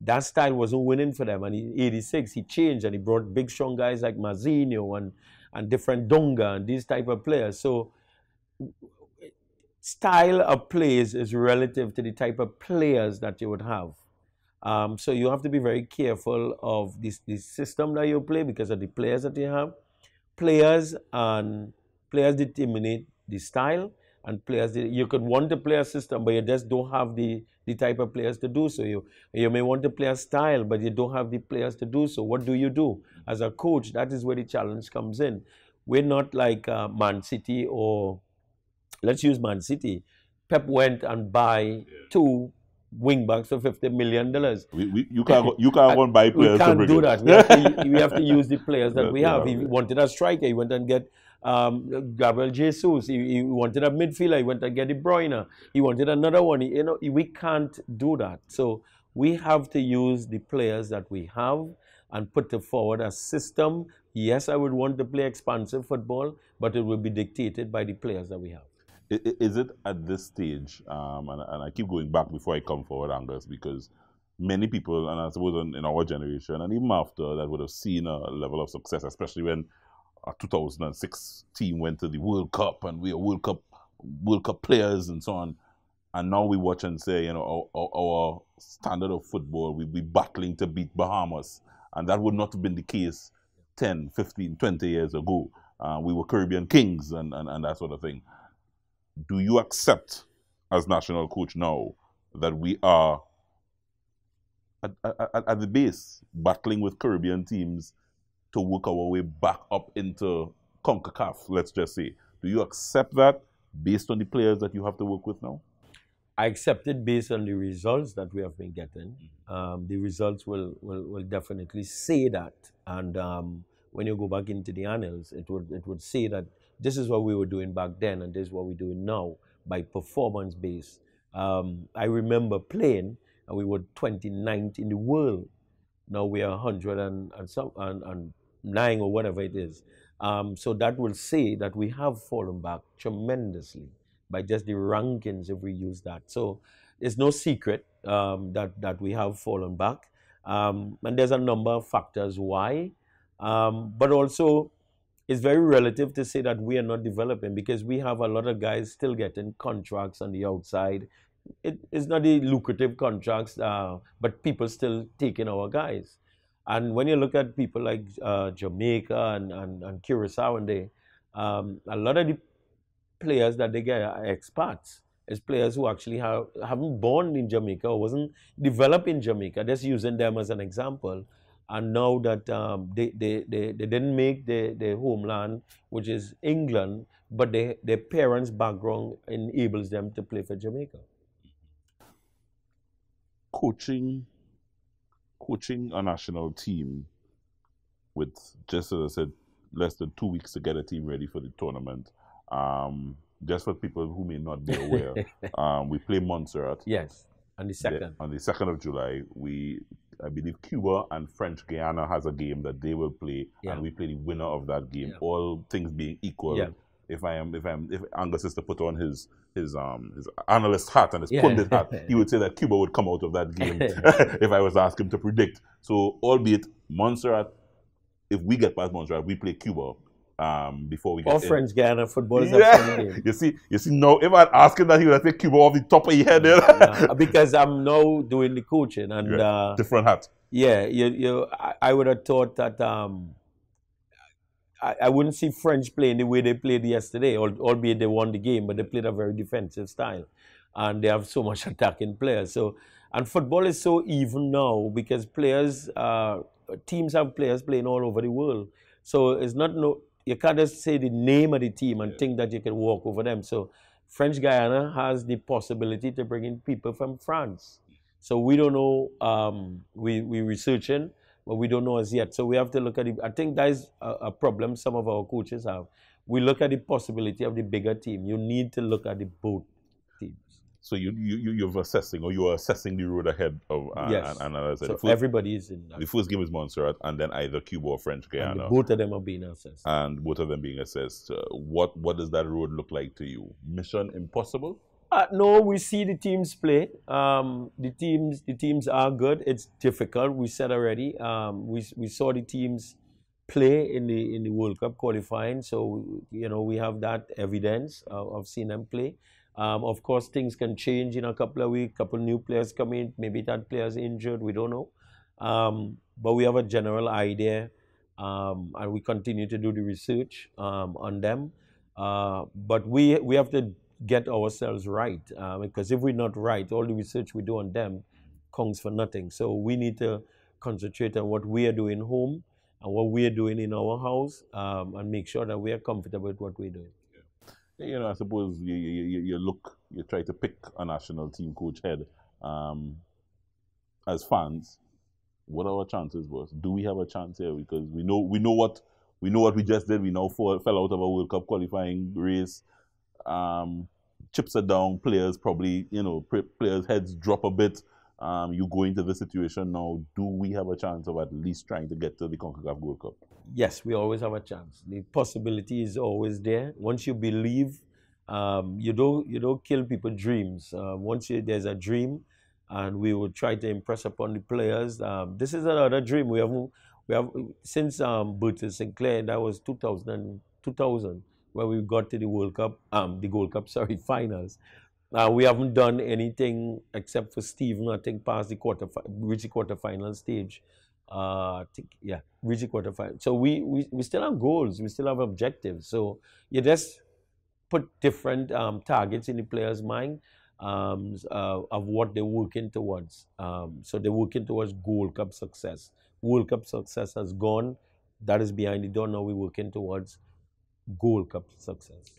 that style wasn't winning for them. And in 86, he changed and he brought big, strong guys like Mazinho and, and different Dunga and these type of players. So style of plays is relative to the type of players that you would have. Um, so you have to be very careful of this, this system that you play because of the players that you have. Players and players determine the style and players you could want to play a system but you just don't have the the type of players to do so. You you may want to play a style but you don't have the players to do so. What do you do? As a coach that is where the challenge comes in. We're not like uh, man city or let's use man city. Pep went and buy two wing backs for fifty million dollars. We, we, you can't go, you can't go and buy players. We can't do that. We have, to, we have to use the players that we have. He wanted a striker. He went and get um, Gabriel Jesus. He, he, wanted a midfielder. He went and get De Bruyne. He wanted another one. He, you know, we can't do that. So we have to use the players that we have and put forward a system. Yes, I would want to play expansive football, but it will be dictated by the players that we have. Is it at this stage, um, and, and, I keep going back before I come forward, Angus, because many people, and I suppose in, in, our generation, and even after that, would have seen a level of success, especially when a 2006 team went to the World Cup and we are World Cup World Cup players and so on. And now we watch and say, you know, our, our standard of football, we be battling to beat Bahamas. And that would not have been the case 10, 15, 20 years ago. Uh, we were Caribbean kings and, and, and that sort of thing do you accept as national coach now that we are at, at, at, the base battling with Caribbean teams to work our way back up into CONCACAF, let's just say? Do you accept that based on the players that you have to work with now? I accept it based on the results that we have been getting. Um, the results will, will, will definitely say that. And um, when you go back into the annals, it would, it would say that this is what we were doing back then, and this is what we're doing now by performance based. Um, I remember playing, and we were 29th in the world. Now we are 100 and, and, some, and, and nine or whatever it is. Um, so that will say that we have fallen back tremendously by just the rankings if we use that. So it's no secret um, that, that we have fallen back. Um, and there's a number of factors why. Um, but also it's very relative to say that we are not developing because we have a lot of guys still getting contracts on the outside. It, it's not the lucrative contracts, uh, but people still taking our guys. And when you look at people like uh, Jamaica and, and, and Curacao, and they, um, a lot of the players that they get are expats. It's players who actually have, haven't born in Jamaica or wasn't developed in Jamaica. Just using them as an example and now that um, they, they, they, they didn't make their, their homeland, which is England, but they, their parents' background enables them to play for Jamaica. Coaching, coaching a national team with, just as I said, less than two weeks to get a team ready for the tournament. Um, just for people who may not be aware, um, we play Montserrat. Yes, on the second. The, on the second of July, we I believe Cuba and French Guiana has a game that they will play, yeah. and we play the winner of that game. Yeah. All things being equal, yeah. if I am, if I'm, if Angus is to put on his his um his analyst hat and his pundit hat, he would say that Cuba would come out of that game if I was to ask him to predict. So, albeit Montserrat, if we get past Montserrat, we play Cuba um, before we get All in. French Guiana football is yeah. You see, you see, no, if I'd ask him that, he would say Cuba off the top of your head. yeah, because I'm now doing the coaching and yeah. uh, different hat. Yeah, you, you, I, I would have thought that um, I, I wouldn't see French playing the way they played yesterday, albeit they won the game, but they played a very defensive style, and they have so much attacking players. So, and football is so even now because players, uh, teams have players playing all over the world. So it's not no you can't just say the name of the team and yeah. think that you can walk over them. So French Guiana has the possibility to bring in people from France. So we don't know, um, we, we're researching, but we don't know as yet. So we have to look at it. I think that is a, a, problem some of our coaches have. We look at the possibility of the bigger team. You need to look at the both teams. So you you you- you're assessing or you are assessing the road ahead of uh, Yes. and, and as I said, So first, everybody is in that. the first game is Montserrat and then either Cuba or French And both of them are being assessed. and both of them being assessed. Uh, what what does that road look like to you? Mission impossible? Uh, no, we see the teams play. Um, the teams, the teams are good. It's difficult. We said already. Um, we we saw the teams play in the in the World Cup qualifying, so you know we have that evidence of, of seeing them play. Um, of course, things can change in a couple of weeks. Couple new players come in. Maybe that player's injured. We don't know. Um, but we have a general idea, um, and we continue to do the research um, on them. Uh, but we we have to get ourselves right uh, because if we're not right, all the research we do on them counts for nothing. So we need to concentrate on what we are doing home and what we are doing in our house um, and make sure that we are comfortable with what we're doing. You know, I suppose you you, you, look, you try to pick a national team coach head. Um, as fans, what are our chances, boss? Do we have a chance here? Because we know we know what we know what we just did. We now fall, fell out of our World Cup qualifying race. Um, chips are down. Players probably, you know, players' heads drop a bit. Um, you go into the situation now. Do we have a chance of at least trying to get to the Concacaf World Cup? Yes, we always have a chance. The possibility is always there. Once you believe, um, you don't you don't kill people's dreams. Uh, once you, there's a dream, and we will try to impress upon the players. Um, this is another dream we have. We have since um, Bertille St. Clair. That was 2000, 2000 when we got to the World Cup, um, the Gold Cup, sorry, finals. Uh, we haven't done anything except for Steven, I think, past the quarter, reach the quarterfinal stage. Uh, I think, yeah, reach the quarterfinal. So we, we, we still have goals, we still have objectives. So you just put different um, targets in the player's mind um, uh, of what they're working towards. Um, so they're working towards Gold Cup success. World Cup success has gone. That is behind the door. Now we're working towards Gold Cup success.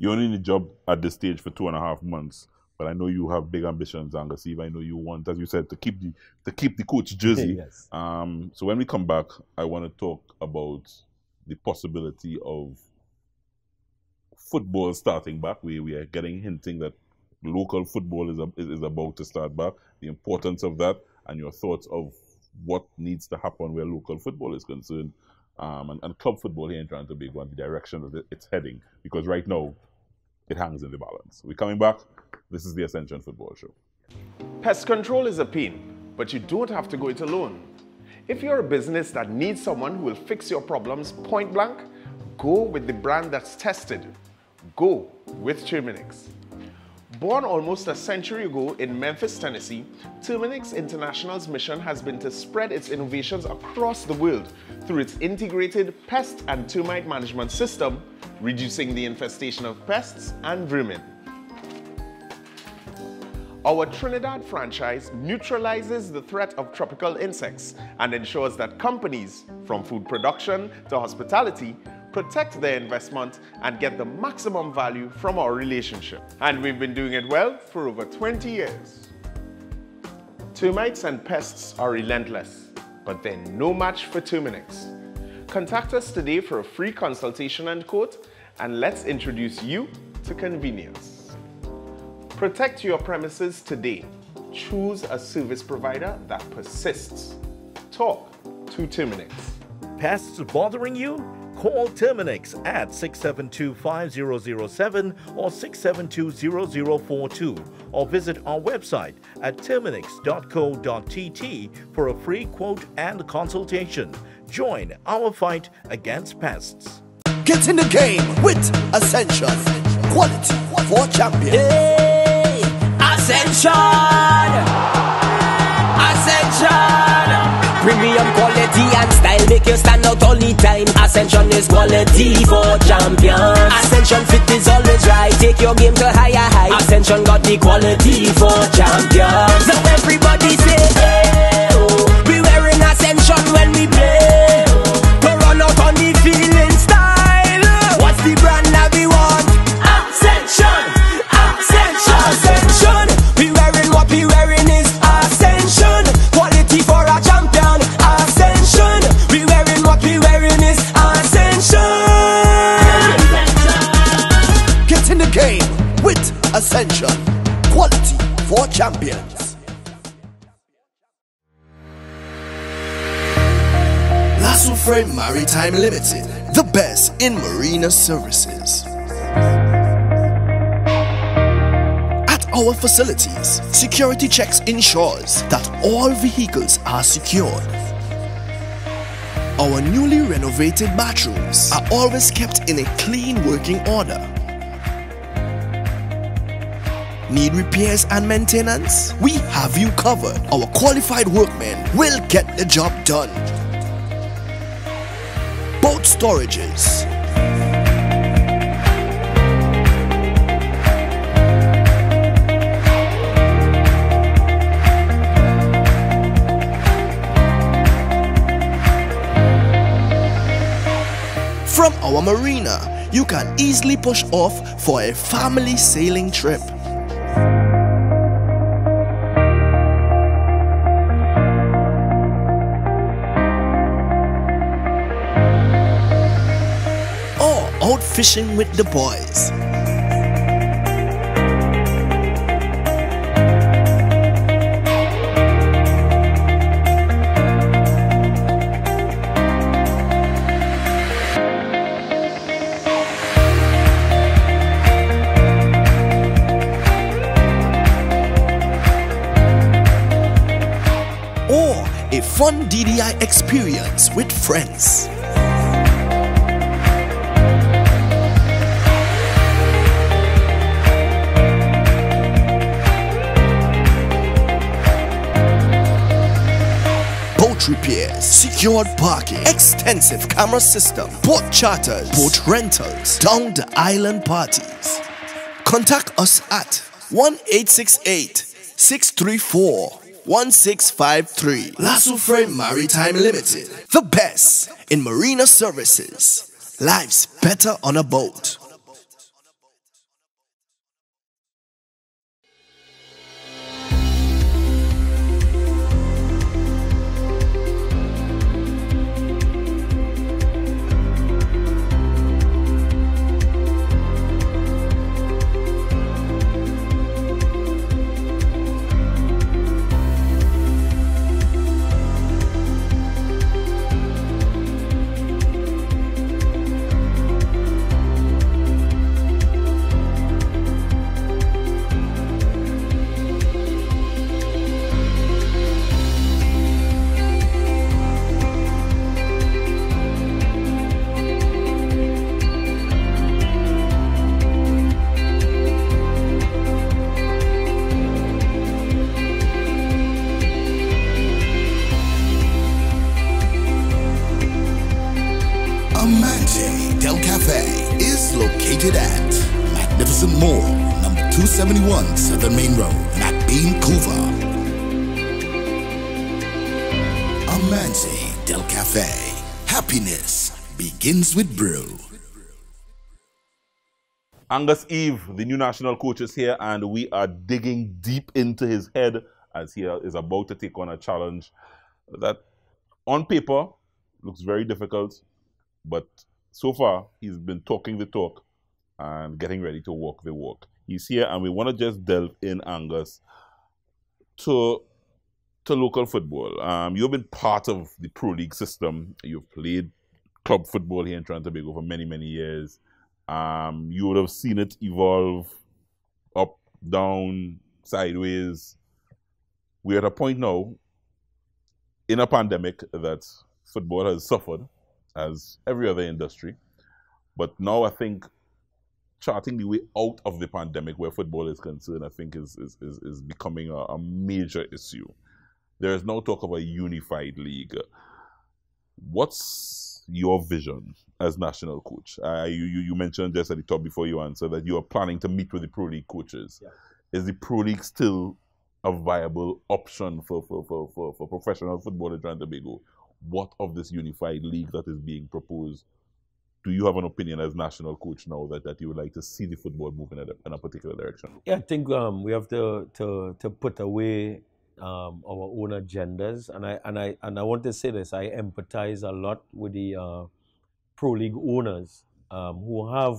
You're only in the job at this stage for two and a half months, but I know you have big ambitions, Angus Eve. I know you want, as you said, to keep the to keep the coach jersey. Yes. Um, so when we come back, I want to talk about the possibility of football starting back. We we are getting hinting that local football is, a, is is about to start back. The importance of that and your thoughts of what needs to happen where local football is concerned. Um, and, and club football here in and Tobago and the direction that it's heading. Because right now, it hangs in the balance. We're coming back. This is the Ascension Football Show. Pest control is a pain, but you don't have to go it alone. If you're a business that needs someone who will fix your problems point blank, go with the brand that's tested. Go with Terminix. Born almost a century ago in Memphis, Tennessee, Terminix International's mission has been to spread its innovations across the world through its integrated pest and termite management system, reducing the infestation of pests and vermin. Our Trinidad franchise neutralizes the threat of tropical insects and ensures that companies, from food production to hospitality, protect their investment and get the maximum value from our relationship. And we've been doing it well for over 20 years. Termites and pests are relentless, but they're no match for Terminix. Contact us today for a free consultation and quote, and let's introduce you to convenience. Protect your premises today. Choose a service provider that persists. Talk to Terminix. Pests bothering you? Call Terminix at 672-5007 or 672-0042 or visit our website at terminix.co.tt for a free quote and consultation. Join our fight against pests. Get in the game with Ascension. Quality for champions. Hey, Ascension! Ascension! Premium quality and style make you stand out all the time. Ascension is quality for champions. Ascension fit is always right. Take your game to higher heights. Ascension got the quality for champions. So everybody say, hey, oh. We wearing Ascension when we play. Oh. To run out on the field in style. Oh. What's the brand Ascension. Quality for champions. Lasso Maritime Limited, the best in marina services. At our facilities, security checks ensures that all vehicles are secured. Our newly renovated bathrooms are always kept in a clean working order. Need repairs and maintenance? We have you covered. Our qualified workmen will get the job done. Boat storages. From our marina, you can easily push off for a family sailing trip. Fishing with the boys. Or a fun DDI experience with friends. Repairs, secured parking, extensive camera system, boat charters, boat rentals, down the island parties. Contact us at 1 634 1653. Lasso Frame Maritime Limited, the best in marina services. Life's better on a boat. Begins with brew. Angus Eve, the new national coach, is here, and we are digging deep into his head as he is about to take on a challenge that, on paper, looks very difficult, but so far he's been talking the talk and getting ready to walk the walk. He's here, and we want to just delve in, Angus, to to local football. Um, you've been part of the pro league system. You've played club football here in Trinidad and Tobago for many, many years. Um, you would have seen it evolve up, down, sideways. We're at a point now in a pandemic that football has suffered, as every other industry. But now I think charting the way out of the pandemic where football is concerned, I think is is, is, is becoming a, a major issue. There is no talk of a unified league. What's your vision as national coach? Uh, you, you mentioned just at the top before you answer that you are planning to meet with the pro league coaches. Is the pro league still a viable option for for, for, for, for professional football in Trinidad Tobago? What of this unified league that is being proposed? Do you have an opinion as national coach now that, that you would like to see the football move in a, in a particular direction? Yeah, I think um, we have to to to put away um, our own agendas, and I and I and I want to say this: I empathize a lot with the uh, pro league owners um, who have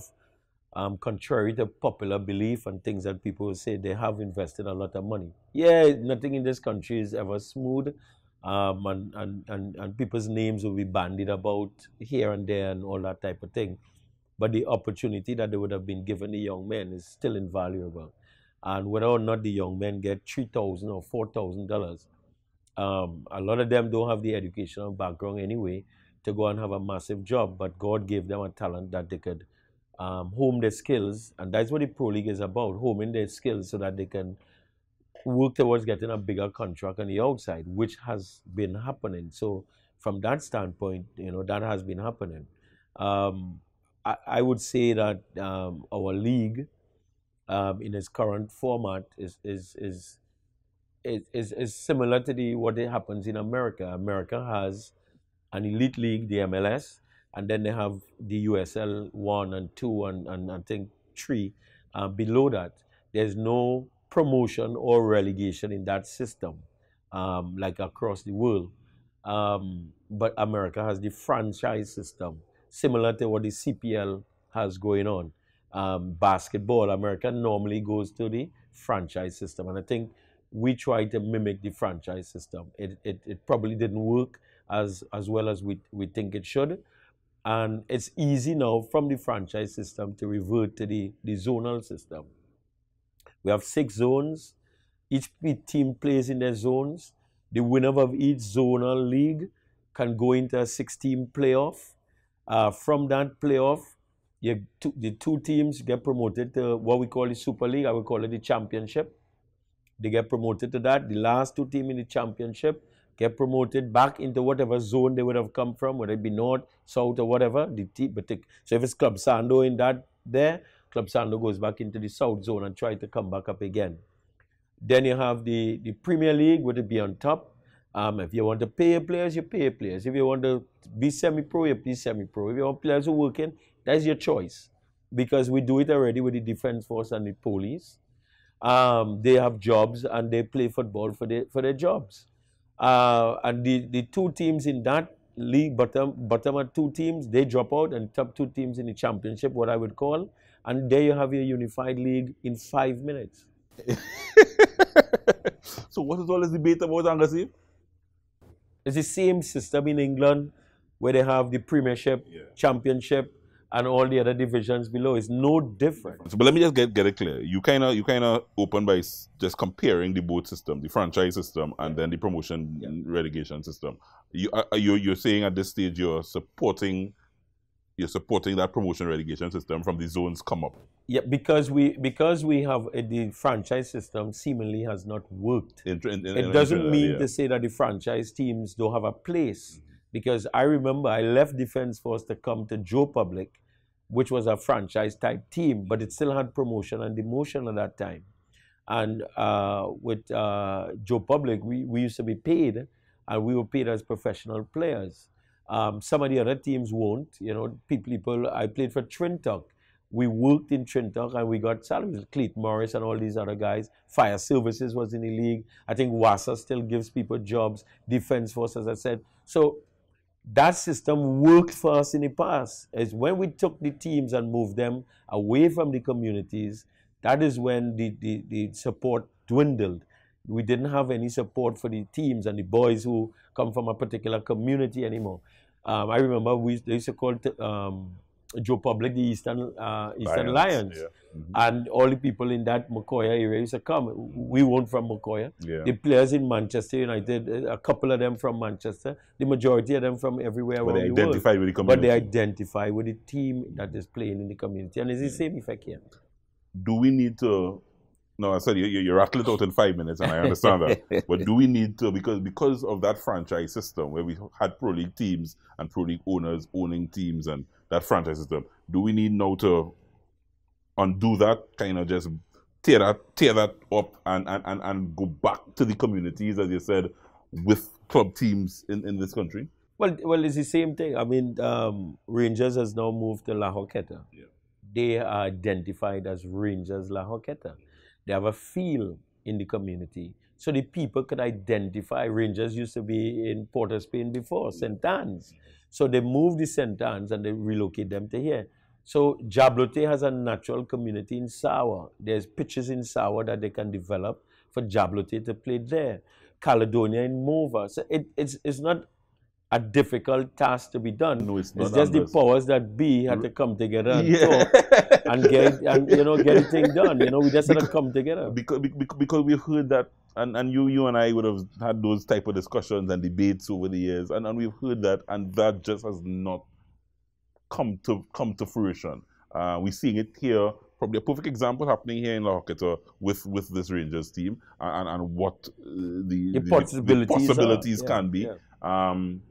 um, contrary to popular belief and things that people say, they have invested a lot of money. Yeah, nothing in this country is ever smooth, um, and, and, and, and people's names will be bandied about here and there and all that type of thing. But the opportunity that they would have been given the young men is still invaluable. And whether or not the young men get three thousand or four thousand dollars, um, a lot of them don't have the educational background anyway to go and have a massive job. But God gave them a talent that they could um, home their skills, and that's what the Pro League is about: homing their skills so that they can work towards getting a bigger contract on the outside, which has been happening. So from that standpoint, you know that has been happening. Um, I, I, would say that um, our league, um, in its current format, is is is is, is, similar to the what it happens in America. America has an elite league, the MLS, and then they have the USL one and two and, and I think three. Uh, below that, there's no promotion or relegation in that system, um, like across the world. Um, but America has the franchise system, similar to what the CPL has going on. Um, basketball, America normally goes to the franchise system, and I think we tried to mimic the franchise system. It, it, it probably didn't work as, as well as we, we think it should. And it's easy now from the franchise system to revert to the, the zonal system. We have six zones. Each team plays in their zones. The winner of each zonal league can go into a 16 playoff. Uh, from that playoff, you, the two teams get promoted to what we call the Super League. I would call it the championship. They get promoted to that. The last two teams in the championship get promoted back into whatever zone they would have come from, whether it be north, south, or whatever. The team, but so if it's Club Sando in that there, Club Sando goes back into the south zone and try to come back up again. Then you have the, the Premier League, would it be on top? Um, if you want to pay your players, you pay your players. If you want to be semi-pro, you be semi-pro. If you want players who working, that's your choice. Because we do it already with the defense force and the police. Um, they have jobs and they play football for, the, for their jobs. Uh, and the, the two teams in that league, bottom, bottom two teams, they drop out, and top two teams in the championship, what I would call. And there you have your unified league in five minutes. so, what is all this debate about, Angassi? It's the same system in England where they have the Premiership, yeah. Championship, and all the other divisions below. It's no different. So, but let me just get get it clear. You kind of you kind of open by just comparing the both system, the franchise system, and then the promotion yeah. relegation system. You are you you're saying at this stage you're supporting you're supporting that promotion relegation system from the zones come up. Yeah, because we because we have uh, the franchise system seemingly has not worked. In, in, in, it doesn't mean yeah. to say that the franchise teams don't have a place. Mm-hmm. Because I remember I left Defense Force to come to Joe Public which was a franchise type team, but it still had promotion and demotion at that time. And uh, with uh, Joe Public, we, we used to be paid, and we were paid as professional players. Um, some of the other teams won't. You know, people, people I played for Trintoc. We worked in Trintoc and we got salaries. Cleet Morris and all these other guys. Fire Services was in the league. I think WASA still gives people jobs. Defense Force, as I said. So that system worked for us in the past. Is when we took the teams and moved them away from the communities, that is when the, the, the support dwindled. We didn't have any support for the teams and the boys who come from a particular community anymore. Um, I remember we they used to call it, um, Joe Public, the Eastern uh, Eastern Lions, Lions. Yeah. Mm-hmm. and all the people in that Macoya area used to come. We weren't from Macoya. Yeah. The players in Manchester United, a couple of them from Manchester, the majority of them from everywhere but around they identify with the community. But they identify with the team that is playing in the community, and it's the same effect here. Do we need to? No, I said you, you rattle it out in five minutes, and I understand that. But do we need to because because of that franchise system where we had pro league teams and pro league owners owning teams and that franchise system. Do we need now to undo that, kind of just tear that tear that up and, and, and, and go back to the communities, as you said, with club teams in, in this country? Well, well, it's the same thing. I mean, um, Rangers has now moved to La Horquetta. Yeah. They are identified as Rangers La Horquetta. They have a feel in the community. So the people could identify. Rangers used to be in Port of Spain before, St. Anne's. So they moved the St. Anne's and they relocate them to here. So Jabloteh has a natural community in Sawa. There's pitches in Sawa that they can develop for Jabloteh to play there. Caledonia in Morvant. So it, it's, it's not a difficult task to be done. No, it's not. It's just the powers that be had to come together and Yeah. talk and get and you know get the thing done. You know, we just had to come together. because, because because we've heard that and, and you you and I would have had those type of discussions and debates over the years and, and we've heard that and that just has not come to come to fruition. Uh, we're seeing it here, probably a perfect example happening here in La Horquetta with, with this Rangers team and, and, what uh, the, The the- possibilities are, possibilities yeah, can be. yeah. Um,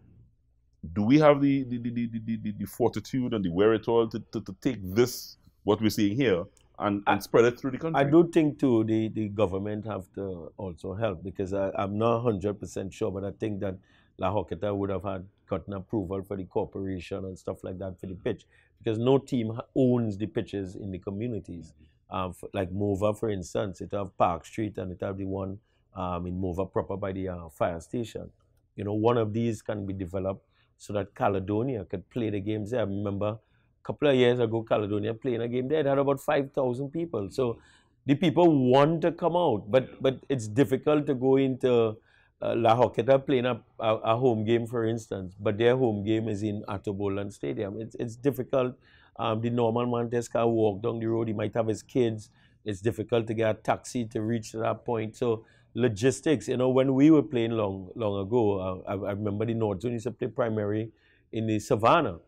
do we have the the, the, the, the, fortitude and the wherewithal to, to, to take this, what we're seeing here, and, and spread it through the country? I do think too the, the government have to also help because I, I'm not hundred percent sure, but I think that La Horquetta would have had gotten approval for the corporation and stuff like that for the pitch because no team owns the pitches in the communities. Um, like Morvant, for instance, it have Park Street and it have the one um, in Morvant proper by the uh, fire station. You know, one of these can be developed so that Caledonia could play the games there. I remember a couple of years ago, Caledonia playing a game there. It had about 5,000 people. So the people want to come out, but but it's difficult to go into uh, La Horquetta playing a, a, a home game, for instance, but their home game is in Ato Boldon Stadium. It's, it's difficult. Um, the normal can't walk down the road. He might have his kids. It's difficult to get a taxi to reach that point. So logistics, you know, when we were playing long long ago, uh, I, I remember the North Zone used to play primary in the Savannah.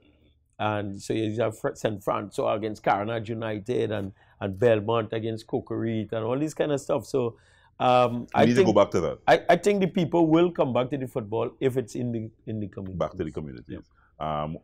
And so you have St. Francois against Carenage United and, and Belmont against Cocorite and all this kind of stuff. So um, I need think, to go back to that, I, I think the people will come back to the football if it's in the in the community. back to the communities. Um,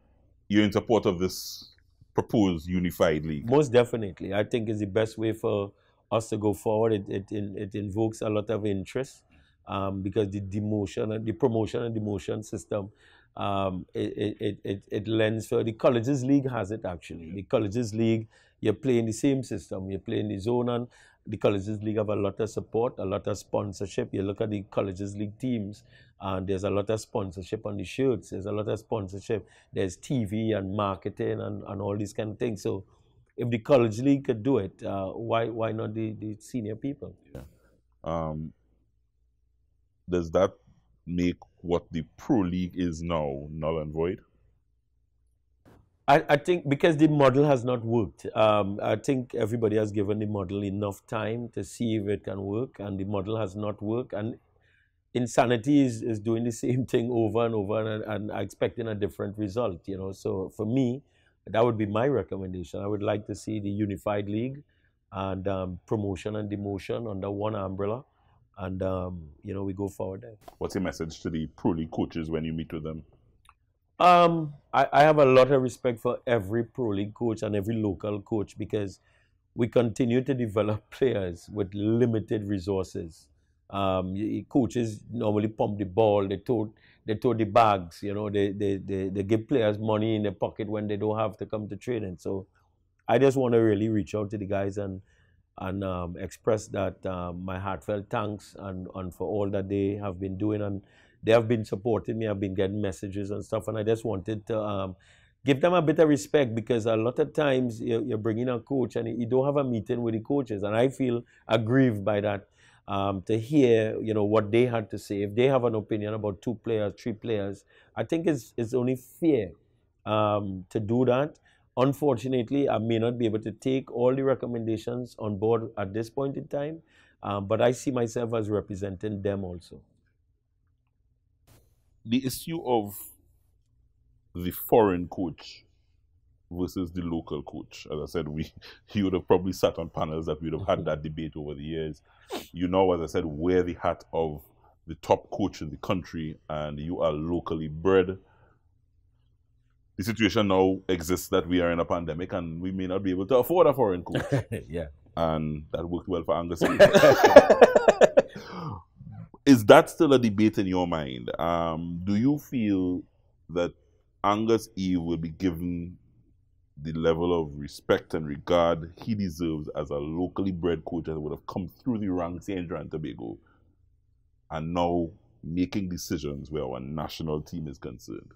you're in support of this proposed unified league. Most definitely. I think it's the best way for us to go forward. It, it, it invokes a lot of interest um, because the demotion, and the promotion and demotion system, um, it, it, it, it, it lends for the colleges league has it actually. The colleges league, you're playing the same system. You're playing the zone and the colleges league have a lot of support, a lot of sponsorship. You look at the colleges league teams, and there's a lot of sponsorship on the shirts. There's a lot of sponsorship. There's TV and marketing and, and all these kind of things. So if the college league could do it, uh, why why not the, the senior people? Um, does that make what the pro league is now null and void? I, I think because the model has not worked, um, I think everybody has given the model enough time to see if it can work, and the model has not worked. And insanity is, is doing the same thing over and over and, and expecting a different result, you know. So for me, that would be my recommendation. I would like to see the unified league and um, promotion and demotion under one umbrella, and um, you know we go forward there. What's your message to the pro league coaches when you meet with them? Um, I, I have a lot of respect for every pro league coach and every local coach because we continue to develop players with limited resources. Um, coaches normally pump the ball, they throw, they throw the bags, you know, they, they, they, they give players money in their pocket when they don't have to come to training. So I just want to really reach out to the guys and and um, express that um, my heartfelt thanks and, and for all that they have been doing and they have been supporting me. I've been getting messages and stuff, and I just wanted to um, give them a bit of respect because a lot of times you're, you're bringing a coach and you don't have a meeting with the coaches, and I feel aggrieved by that. Um, to hear, you know, what they had to say. If they have an opinion about two players, three players, I think it's it's only fair um, to do that. Unfortunately, I may not be able to take all the recommendations on board at this point in time, um, but I see myself as representing them also. The issue of the foreign coach versus the local coach. As I said, we you would have probably sat on panels that we'd have had that debate over the years. You know, as I said, wear the hat of the top coach in the country, and you are locally bred. The situation now exists that we are in a pandemic, and we may not be able to afford a foreign coach, yeah. and that worked well for Angus. Is that still a debate in your mind? Um, do you feel that Angus Eve will be given the level of respect and regard he deserves as a locally bred coach that would have come through the ranks here in Trinidad Tobago and now making decisions where our national team is concerned?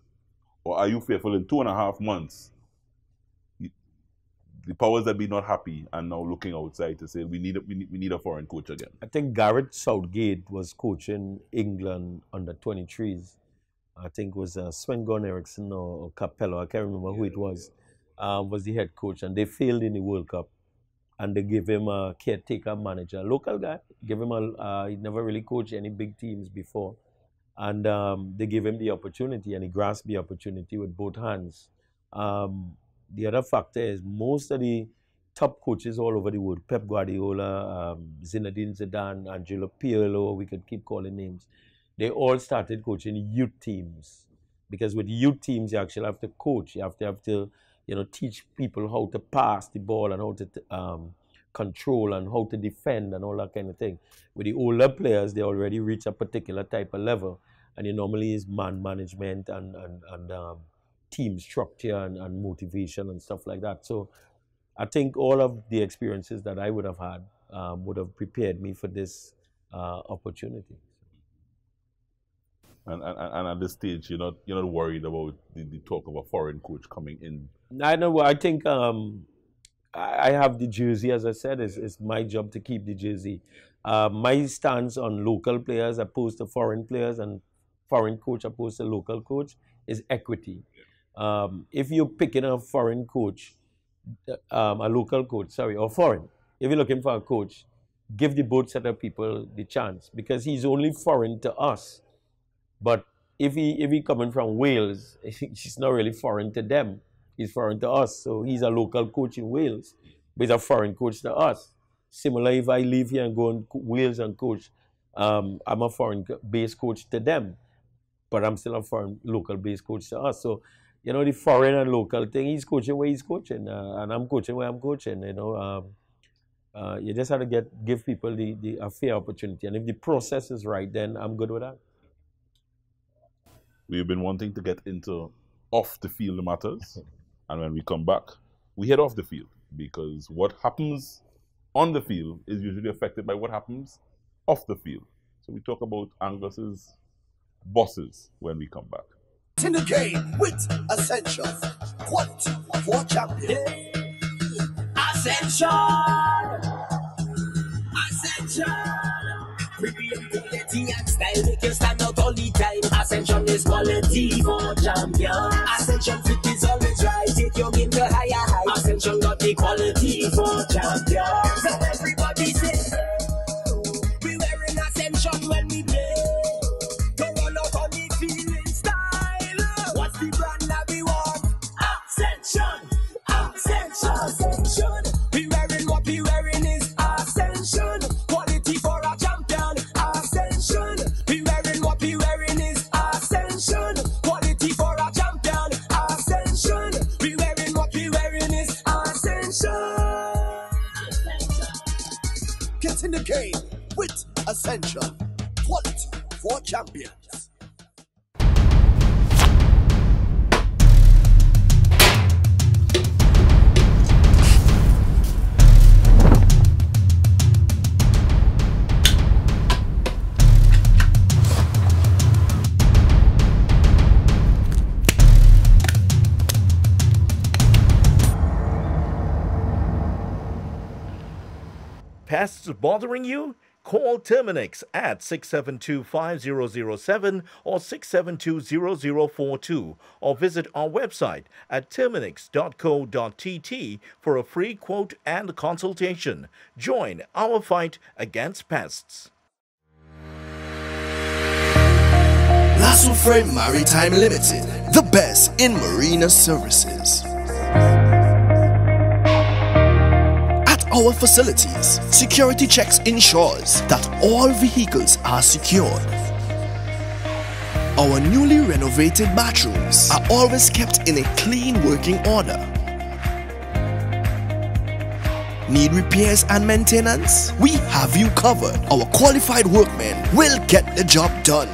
Or are you fearful in two and a half months? The powers that be not happy and now looking outside to say we need a, we need, we need a foreign coach again. I think Gareth Southgate was coaching England under 23s. I think it was uh, Sven Goran Eriksson or, or Capello, I can't remember who it was, um, was the head coach. And they failed in the World Cup. And they gave him a caretaker manager, a local guy. Give him a, uh, he never really coached any big teams before. And um, they gave him the opportunity and he grasped the opportunity with both hands. Um, the other factor is most of the top coaches all over the world, Pep Guardiola, um, Zinedine Zidane, Angelo Pirlo, we could keep calling names, they all started coaching youth teams. Because with youth teams, you actually have to coach. You have to have to, you know, teach people how to pass the ball and how to um, control and how to defend and all that kind of thing. With the older players, they already reach a particular type of level, and it normally is man management and and, and um, team structure and, and motivation and stuff like that. So I think all of the experiences that I would have had um, would have prepared me for this uh, opportunity. And, and, and at this stage, you're not you're not worried about the, the talk of a foreign coach coming in. I know. I think um, I, I have the jersey, as I said. It's, it's my job to keep the jersey. Uh, my stance on local players opposed to foreign players and foreign coach opposed to local coach is equity. Um, if you're picking a foreign coach, um, a local coach, sorry, or foreign, if you're looking for a coach, give the both set of people the chance because he's only foreign to us. But if he if he coming from Wales, he's not really foreign to them. He's foreign to us. So he's a local coach in Wales, but he's a foreign coach to us. Similar, if I leave here and go in Wales and coach, um, I'm a foreign based coach to them, but I'm still a foreign local based coach to us. So you know, the foreign and local thing, he's coaching where he's coaching, uh, and I'm coaching where I'm coaching, you know. Um, uh, you just have to get give people the, the a fair opportunity, and if the process is right, then I'm good with that. We've been wanting to get into off the field matters, and when we come back, we head off the field because what happens on the field is usually affected by what happens off the field. So we talk about Angus's bosses when we come back in the game with Ascension. Quality for champion. Ascension. Ascension. Premium quality and style make you stand out all the time. Ascension is quality for champion. Ascension fit is always right. Take your game to higher heights. Ascension got the quality for champion. Ascension. Quality for champions. Pests bothering you? Call Terminix at 672-5007 or 672-0042 or visit our website at terminix.co.tt for a free quote and consultation. Join our fight against pests. Lasso Maritime Limited, the best in marina services. Our facilities, security checks ensures that all vehicles are secured. Our newly renovated bathrooms are always kept in a clean working order. Need repairs and maintenance? We have you covered. Our qualified workmen will get the job done.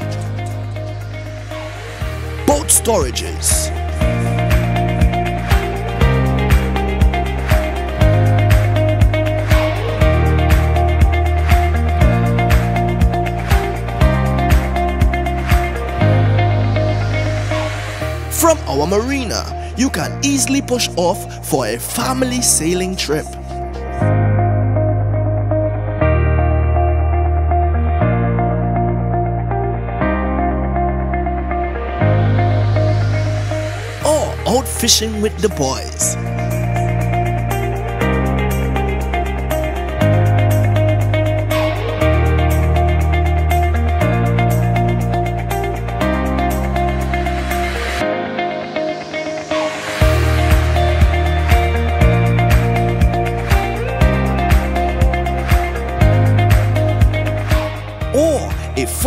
Boat storages, From our marina, you can easily push off for a family sailing trip. Or out fishing with the boys.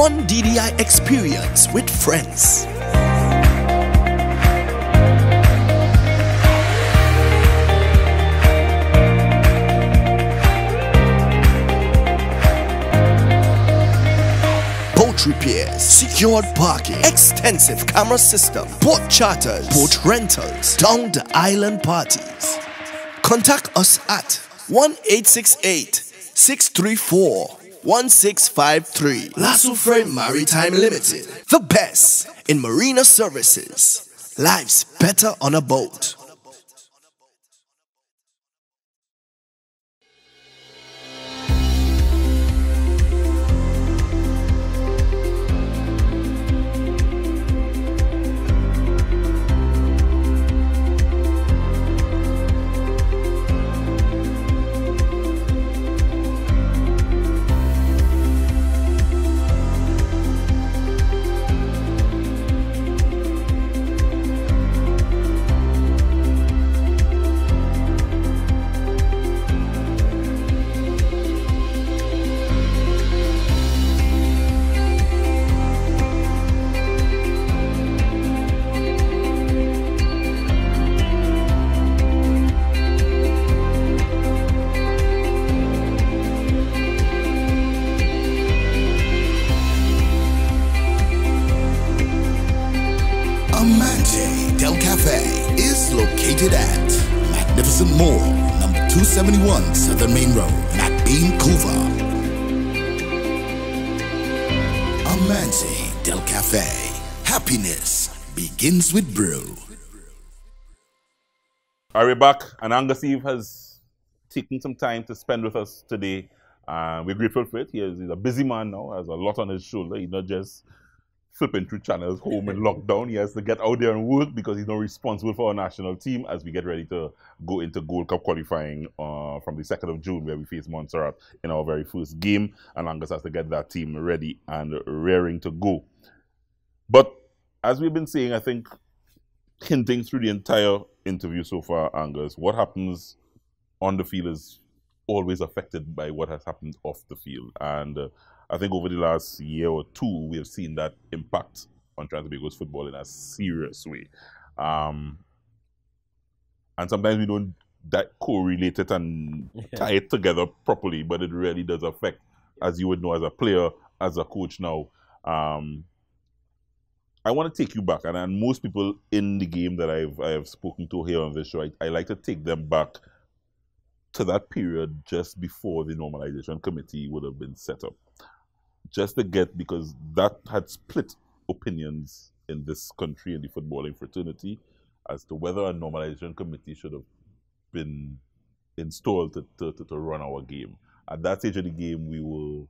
Fun DDI experience with friends. Boat repairs, secured parking, extensive camera system, boat charters, boat rentals, down the island parties. Contact us at 1 634 1653. Lasso Frame Maritime Limited. The best in marina services. Life's better on a boat. Amante Del Cafe is located at Magnificent Mall, number 271 Southern Main Road, McBean, Couva. Amante Del Cafe. Happiness begins with brew. All right, back, and Angus Eve has taken some time to spend with us today. Uh, we're grateful for it. He is, he's a busy man now, has a lot on his shoulder. He's not just flipping through channels home in lockdown. He has to get out there and work because he's not responsible for our national team as we get ready to go into Gold Cup qualifying uh, from the 2nd of June, where we face Montserrat in our very first game. And Angus has to get that team ready and raring to go. But as we've been saying, I think hinting through the entire interview so far, Angus, what happens on the field is always affected by what has happened off the field. And uh, I think over the last year or two, we have seen that impact on Trinbago's football in a serious way. Um, and sometimes we don't that correlate it and tie it together properly, but it really does affect, as you would know as a player, as a coach now. Um, I want to take you back, and, and most people in the game that I've I have spoken to here on this show, I, I like to take them back to that period just before the normalization committee would have been set up. Just to get because that had split opinions in this country in the footballing fraternity as to whether a normalization committee should have been installed to, to, to, to run our game. At that stage of the game, we were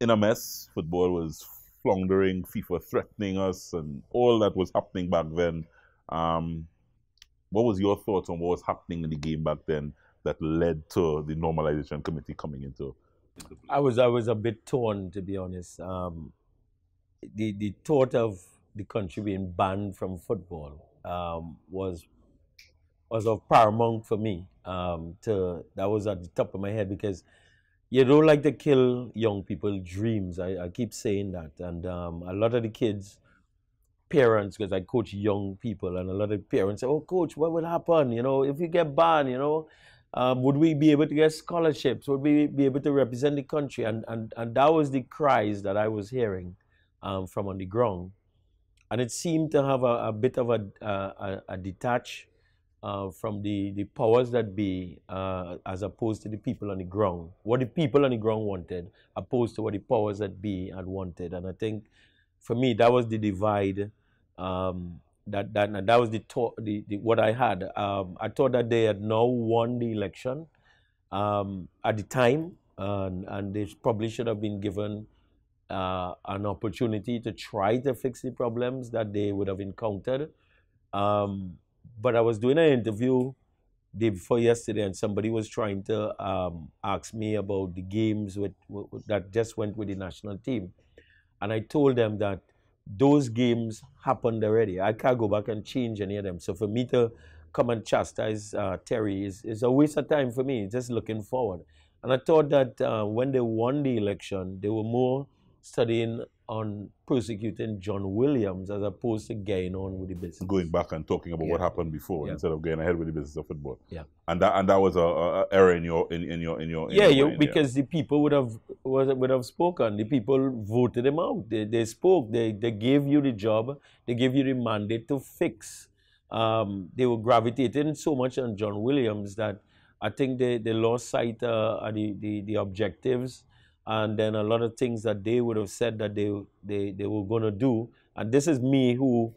in a mess. Football was floundering, FIFA threatening us, and all that was happening back then. Um, what was your thoughts on what was happening in the game back then that led to the normalization committee coming into? I was I was a bit torn to be honest. Um, the the thought of the country being banned from football um, was was of paramount for me. Um, to that was at the top of my head because you don't like to kill young people's dreams. I, I keep saying that, and um, a lot of the kids, parents, because I coach young people, and a lot of parents say, "Oh, coach, what will happen? You know, if you get banned, you know." Um, would we be able to get scholarships? Would we be able to represent the country? And and, and that was the cries that I was hearing um, from on the ground, and it seemed to have a, a bit of a a, a detach uh, from the the powers that be, uh, as opposed to the people on the ground. What the people on the ground wanted, opposed to what the powers that be had wanted. And I think, for me, that was the divide um, that that that was the, the, the what I had. Um, I thought that they had now won the election um, at the time, and and they probably should have been given uh, an opportunity to try to fix the problems that they would have encountered. Um, but I was doing an interview day before yesterday, and somebody was trying to um, ask me about the games with, with, that just went with the national team, and I told them that those games happened already. I can't go back and change any of them. So for me to come and chastise uh, Terry is, is a waste of time for me. Just looking forward, and I thought that uh, when they won the election, they were more studying on prosecuting John Williams as opposed to going on with the business. Going back and talking about what happened before Yeah. instead of going ahead with the business of football. Yeah. And that and that was a, a, error in your in, in your in your in Yeah, your you, yeah. because the people would have would have spoken. The people voted him out. They, they spoke. They, they gave you the job. They gave you the mandate to fix. Um, they were gravitating so much on John Williams that I think they, they lost sight uh, of the, the, the objectives and then a lot of things that they would have said that they they, they were going to do. And this is me who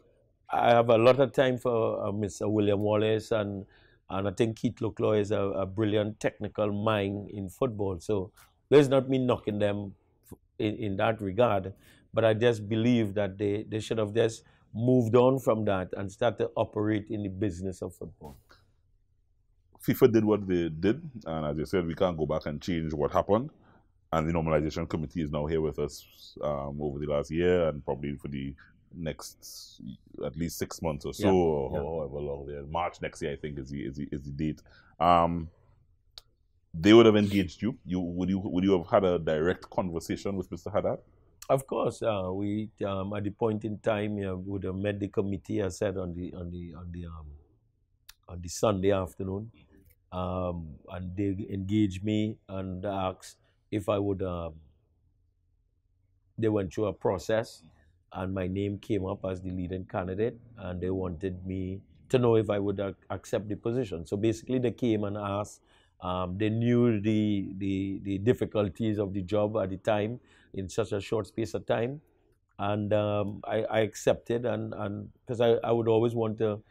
I have a lot of time for uh, Mr. William Wallace and and I think Keith Look Loy is a, a brilliant technical mind in football. So there's not me knocking them in, in that regard, but I just believe that they, they should have just moved on from that and start to operate in the business of football. FIFA did what they did, and as you said, we can't go back and change what happened. And the normalization committee is now here with us um, over the last year and probably for the next at least six months or so, Yeah, or yeah. however long there. March next year, I think, is the is the, is the date. Um, they would have engaged you. You would you would you have had a direct conversation with Mr. Hadad? Of course, uh, we um, at the point in time yeah, would have met the committee. I said on the on the on the um, on the Sunday afternoon, um, and they engaged me and asked if I would. Um, they went through a process, and my name came up as the leading candidate, and they wanted me to know if I would ac- accept the position. So basically, they came and asked. Um, they knew the, the the difficulties of the job at the time in such a short space of time, and um, I, I accepted and and because I, I would always want to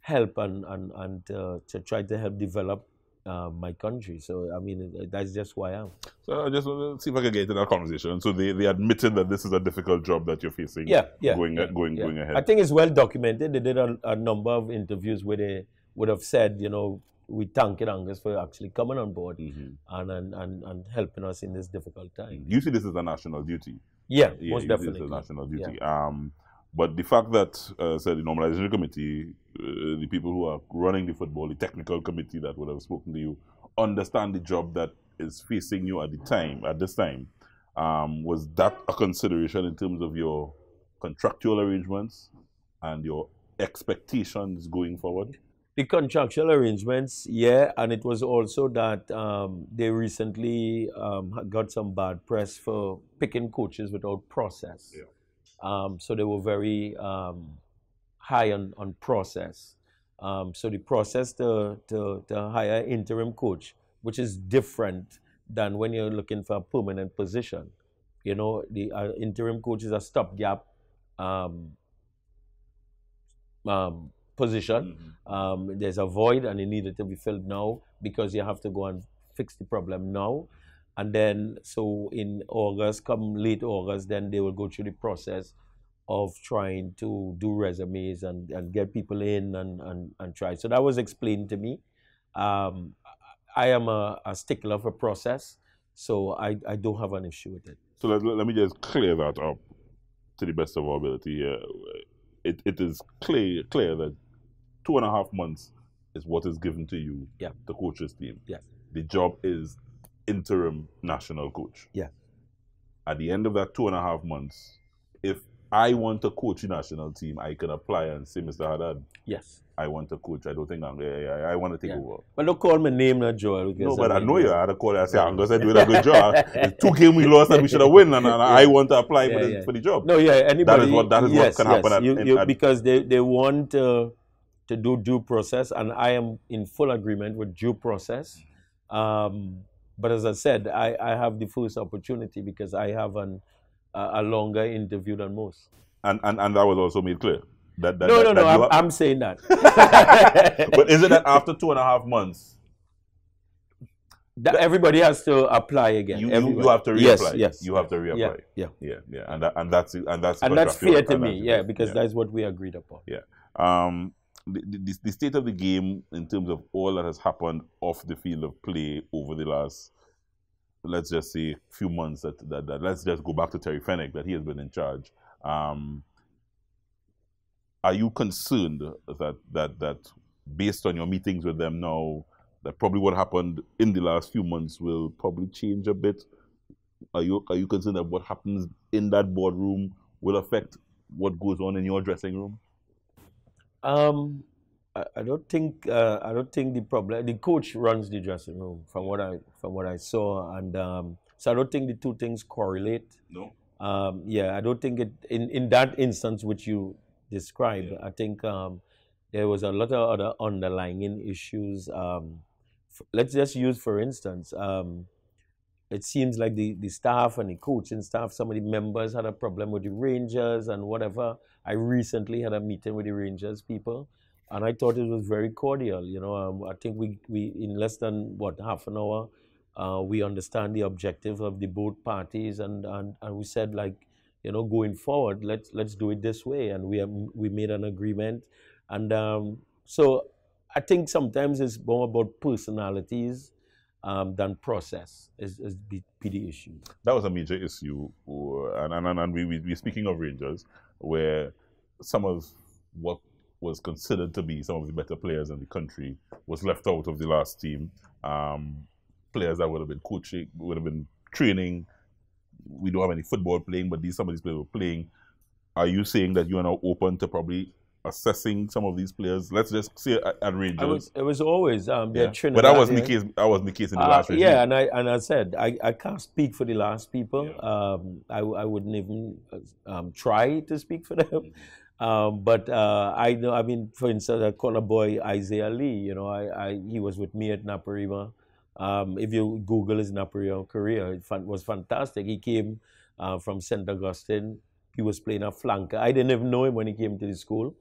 help and and and uh, to try to help develop uh, my country. So I mean that's just who I am. So I just want to see if I can get into that conversation. So they, they admitted that this is a difficult job that you're facing. Yeah, yeah, Going yeah, going yeah. going ahead. I think it's well documented. They did a, a number of interviews where they would have said, you know, we thank Angus for actually coming on board Mhm. and, and, and, and helping us in this difficult time. You see this as a national duty. Yeah, Yeah, most see this definitely. as a national duty. Um, but the fact that, uh, said the normalization committee, uh, the people who are running the football, the technical committee that would have spoken to you, understand the job that is facing you at the time, at this time. Um, was that a consideration in terms of your contractual arrangements and your expectations going forward? The contractual arrangements, yeah, and it was also that um, they recently um, got some bad press for picking coaches without process. Yeah. Um, so they were very um, high on, on process. Um, so the process to, to, to hire interim coach, which is different than when you're looking for a permanent position. You know, the uh, interim coach is a stopgap um, um, position um, there's a void and it needed to be filled now because you have to go and fix the problem now. And then, so in August, come late August, then they will go through the process of trying to do resumes and, and get people in and, and, and try. So that was explained to me. Um, I am a, a stickler for process, so I, I don't have an issue with it. So let, let me just clear that up to the best of our ability here. It, it is clear clear that two and a half months is what is given to you, Yeah. the coaches team. Yes. The job is interim national coach. Yeah. At the end of that two and a half months, if I want to coach the national team, I can apply and say, Mr. Hadad, Yes. I want to coach. I don't think I'm, I, I, I want to take Yeah. over. But don't call my name now, Joel. No, but I know you. I had to call you and say, Angus, I doing a good job. Two games we lost and we should have won, and, and I want to apply for, the, yeah. for the job. No, yeah, anybody. That is what- that is what yes, can happen at- you- you- at- because they, they want uh, to do due process, and I am in full agreement with due process. Um, but as I said, I, I have the first opportunity because I have an, a, a longer interview than most. And, and and that was also made clear. That, that, no, that- no, that no. I'm, I'm saying that. but is it that after two and a half months, that everybody has to apply again. you, you, have to reapply? Yes, yes. You have to reapply. yeah, yeah. yeah, yeah. And that, and that's and that's And that's fair to me, yeah, because yeah. that's what we agreed upon. um, the, the, the state of the game in terms of all that has happened off the field of play over the last, let's just say, few months. That, that, that let's just go back to Terry Fenwick that he has been in charge. Um, are you concerned that that that based on your meetings with them now, that probably what happened in the last few months will probably change a bit? Are you are you concerned that what happens in that boardroom will affect what goes on in your dressing room? Um, I, I don't think uh, I don't think the problem. The coach runs the dressing room, from what I from what I saw, and um, so I don't think the two things correlate. No. Um, yeah, I don't think it in in that instance which you described. I think um, there was a lot of other underlying issues. Um, f- let's just use for instance. Um, it seems like the, the staff and the coaching staff, some of the members had a problem with the Rangers and whatever. I recently had a meeting with the Rangers people, and I thought it was very cordial. You know, um, I think we, we in less than what half an hour, uh, we understand the objective of the both parties, and, and, and we said like, you know, going forward, let's let's do it this way, and we have, we made an agreement, and um, so I think sometimes it's more about personalities um, than process is, is be the issue. that was a major issue, uh, and and, and we, we we're speaking of Rangers, where some of what was considered to be some of the better players in the country was left out of the last team. Um, players that would have been coaching, would have been training. We don't have any football playing, but these some of these players were playing. Are you saying that you are now open to probably assessing some of these players? Let's just say at, Rangers. I was, it was always um, yeah. yeah. But that was the case. That was the case in the Uh, last regime. yeah, and I and I said I, I can't speak for the last people. Um, I I wouldn't even um, try to speak for them. Um, but uh, I know. I mean, for instance, I call a boy Isaiah Lee. You know, I, I he was with me at Naparima. Um, if you Google his Naparima career, it was fantastic. He came uh, from St. Augustine. He was playing a flanker. I didn't even know him when he came to the school.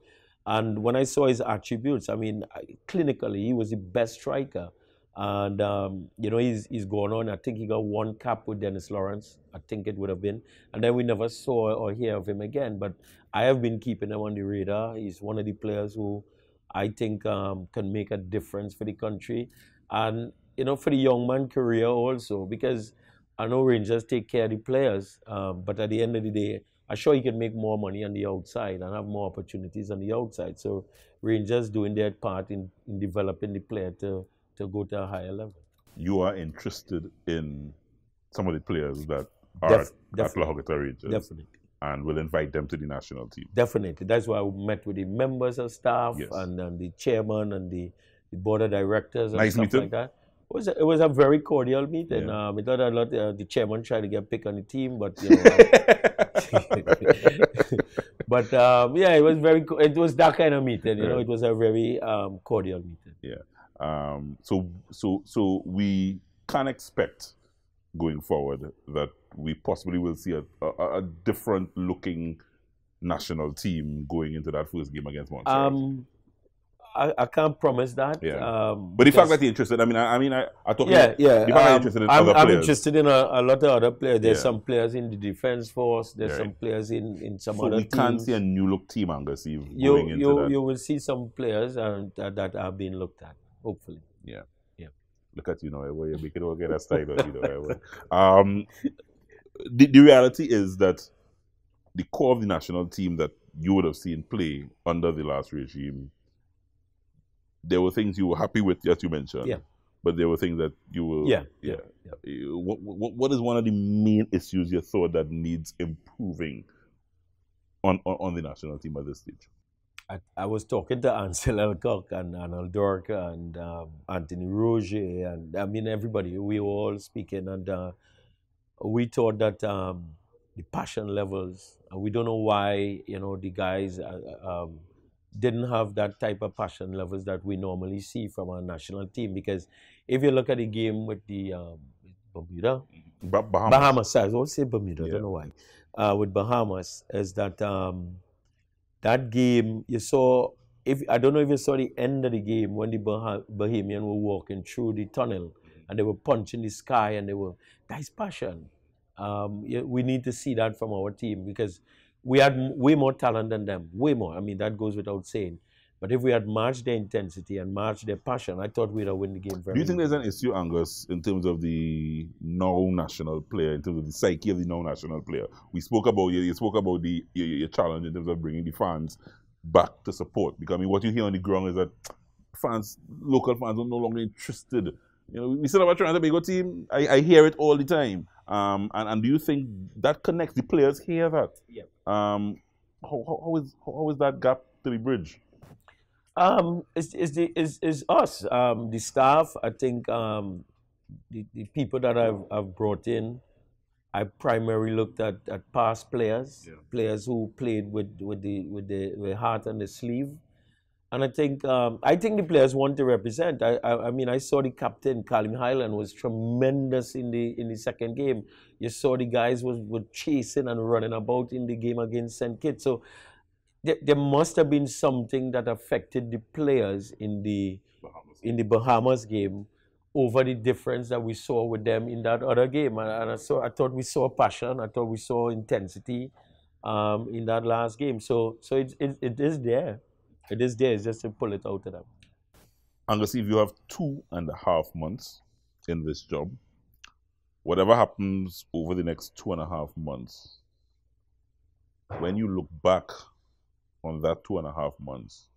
And when I saw his attributes, I mean, clinically, he was the best striker. And, um, you know, he's, he's gone on. I think he got one cap with Dennis Lawrence. I think it would have been. And then we never saw or hear of him again. But I have been keeping him on the radar. He's one of the players who I think um, can make a difference for the country. And, you know, for the young man career also, because I know Rangers take care of the players. Um, but at the end of the day, I'm sure he can make more money on the outside and have more opportunities on the outside. So Rangers doing their part in, in developing the player to, to go to a higher level. you are interested in some of the players that are Def- at. La Horquetta Rangers Definitely. and will invite them to the national team. Definitely. That's why I met with the members of staff Yes. and, and the chairman and the, the board of directors and Nice stuff meeting? like that. It was, a, it was a very cordial meeting. Yeah. Um, a lot, uh, the chairman tried to get pick on the team, but you know, but um, yeah, it was very. It was that kind of meeting. You know, it was a very um, cordial meeting. Um, so, so, so we can expect going forward that we possibly will see a, a, a different looking national team going into that first game against Montserrat. Um, I, I can't promise that. Yeah. Um, but the fact that you're interested, I mean, I, I mean, I, I thought yeah, yeah. the fact that you're um, interested in I'm, other I'm players. interested in a, a lot of other players. There's Yeah. some players in the defense force. There's Right. some players in, in some so other we can't see a new look team, Angus, you into you that. you will see some players and that, that are being looked at. Hopefully. Yeah. Yeah. Look at you know you make all get a style you know. Um, the, the reality is that the core of the national team that you would have seen play under the last regime, there were things you were happy with, as you mentioned. Yeah. But there were things that you were. Yeah, Yeah. yeah, Uh, What, what, what is one of the main issues you thought that needs improving on, on, on the national team at this stage? I, I was talking to Ansil Elcock and Arnold Dwarika and um, Anthony Rougier and I mean everybody. We were all speaking and uh, we thought that um, the passion levels. uh, we don't know why you know the guys uh, um, didn't have that type of passion levels that we normally see from our national team. Because if you look at the game with the um, Bermuda, Ba- Bahamas. Bahamas, I won't say Bermuda, I don't know why. Uh, with Bahamas, is that um, that game, you saw. If I don't know if you saw the end of the game when the Bah- Bahamian were walking through the tunnel and they were punching the sky and they were that's passion. Um, yeah, we need to see that from our team because we had way more talent than them, way more. I mean that goes without saying. But if we had matched their intensity and matched their passion, I thought we'd have won the game very. Do you think there's an issue, Angus, in terms of the now national player, in terms of the psyche of the now national player? We spoke about you, you spoke about the your, your challenge in terms of bringing the fans back to support. Because I mean, what you hear on the ground is that fans, local fans, are no longer interested. You know, we still have a Trinidad and Tobago team. I, I hear it all the time. Um, and, and do you think that connects the players hear that? Yeah. Um, how, how, how is how is that gap to be bridged? Um, is is the is is us, um, the staff. I think um, the, the people that I've I've brought in, I primarily looked at, at past players, players who played with with the with the with heart on the sleeve, and I think um, I think the players want to represent. I, I I mean I saw the captain Khaleem Hyland was tremendous in the in the second game. You saw the guys was were chasing and running about in the game against St Kitts. So there, there must have been something that affected the players in the in the Bahamas game over the difference that we saw with them in that other game. And, and I saw I thought we saw passion, I thought we saw intensity um, in that last game. So so it, it, it is there. It is there. It's just to pull it out of them. Angus, if you have two and a half months in this job, whatever happens over the next two and a half months, when you look back on that two and a half months,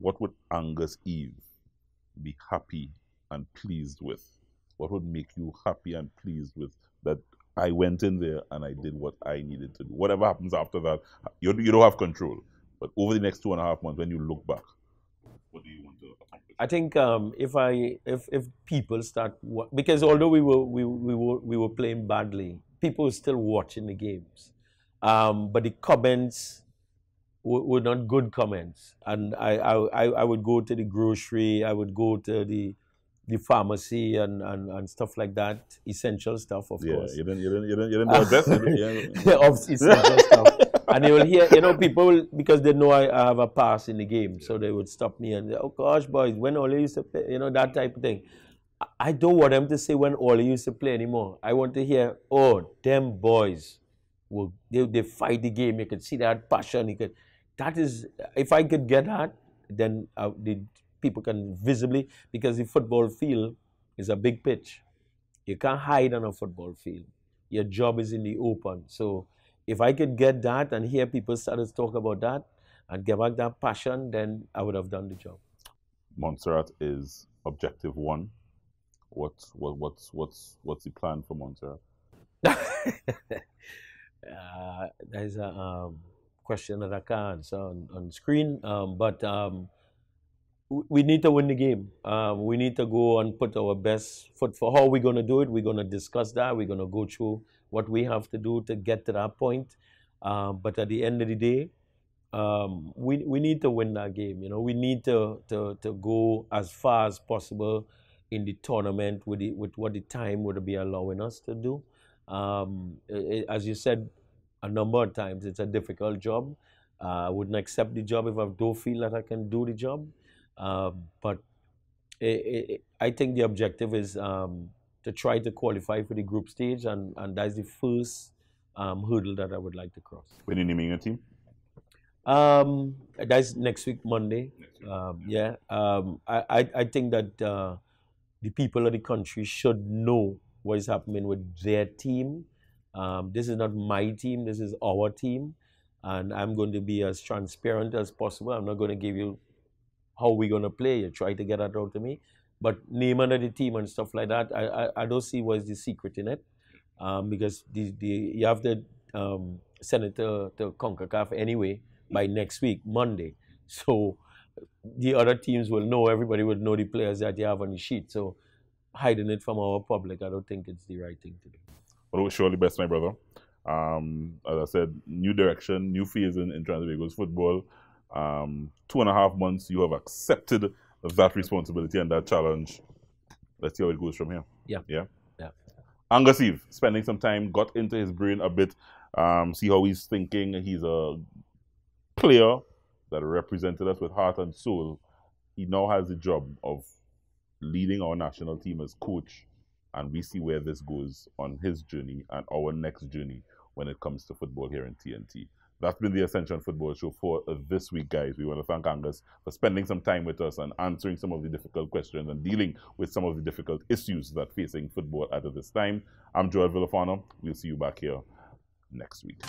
what would Angus Eve be happy and pleased with? What would make you happy and pleased with that I went in there and I did what I needed to do? Whatever happens after that, you, you don't have control. But over the next two and a half months, when you look back, what do you want to accomplish? I think um, if I if if people start because although we were we, we were we were playing badly, people were still watching the games, um, but the comments were, were not good comments, and I, I I would go to the grocery, I would go to the the pharmacy and, and, and stuff like that, essential stuff, of Yeah, course. you didn't, you didn't, you didn't, you didn't address it. Yeah. of essential stuff. And they will hear, you know, people will, because they know I, I have a pass in the game, so they would stop me and, say, oh gosh, boys, when Ole used to play, you know, that type of thing. I- I don't want them to say when Ole used to play anymore. I want to hear, oh, them boys, will they, they fight the game. You could see that passion. You could, that is, if I could get that, then uh, the people can visibly, because the football field is a big pitch. You can't hide on a football field. Your job is in the open. So if I could get that and hear people start to talk about that and get back that passion, then I would have done the job. Montserrat is objective one. What's what, what's what's what's the plan for Montserrat? uh, there's a um, question that I can't answer on, on screen, um, but um, we need to win the game. Um, we need to go and put our best foot for how we're going to do it. We're going to discuss that. We're going to go through what we have to do to get to that point. Um, but at the end of the day, um, we, we need to win that game. You know, we need to, to, to go as far as possible in the tournament with, the, with what the time would be allowing us to do. Um, i- i- as you said a number of times, it's a difficult job. Uh, I wouldn't accept the job if I don't feel that I can do the job. Uh, but i i I think the objective is um, to try to qualify for the group stage, and, and that's the first um, hurdle that I would like to cross. When you naming your team? Um, that's next week, Monday. Um, yeah. Um, I, I, I think that uh, the people of the country should know what is happening with their team. Um, this is not my team, this is our team. And I'm going to be as transparent as possible. I'm not going to give you how we're going to play. You try to get that out to me. But name under the team and stuff like that, I, I, I don't see what's the secret in it. Um, because the, the, you have to um, send it to, to CONCACAF anyway by next week, Monday. So the other teams will know, everybody will know the players that you have on the sheet. So hiding it from our public, I don't think it's the right thing to do. Well, surely best, my brother. Um, as I said, new direction, new phase in, in Trinbago's football. Um, two and a half months, you have accepted that responsibility and that challenge. Let's see how it goes from here. Yeah. Yeah. Yeah. Angus Eve, spending some time, got into his brain a bit, um, see how he's thinking. He's a player that represented us with heart and soul, he now has the job of leading our national team as coach. And we see where this goes on his journey and our next journey when it comes to football here in TNT. That's been the Ascension Football Show for this week, guys. We want to thank Angus for spending some time with us and answering some of the difficult questions and dealing with some of the difficult issues that facing football at this time. I'm Joel Villafana. We'll see you back here next week.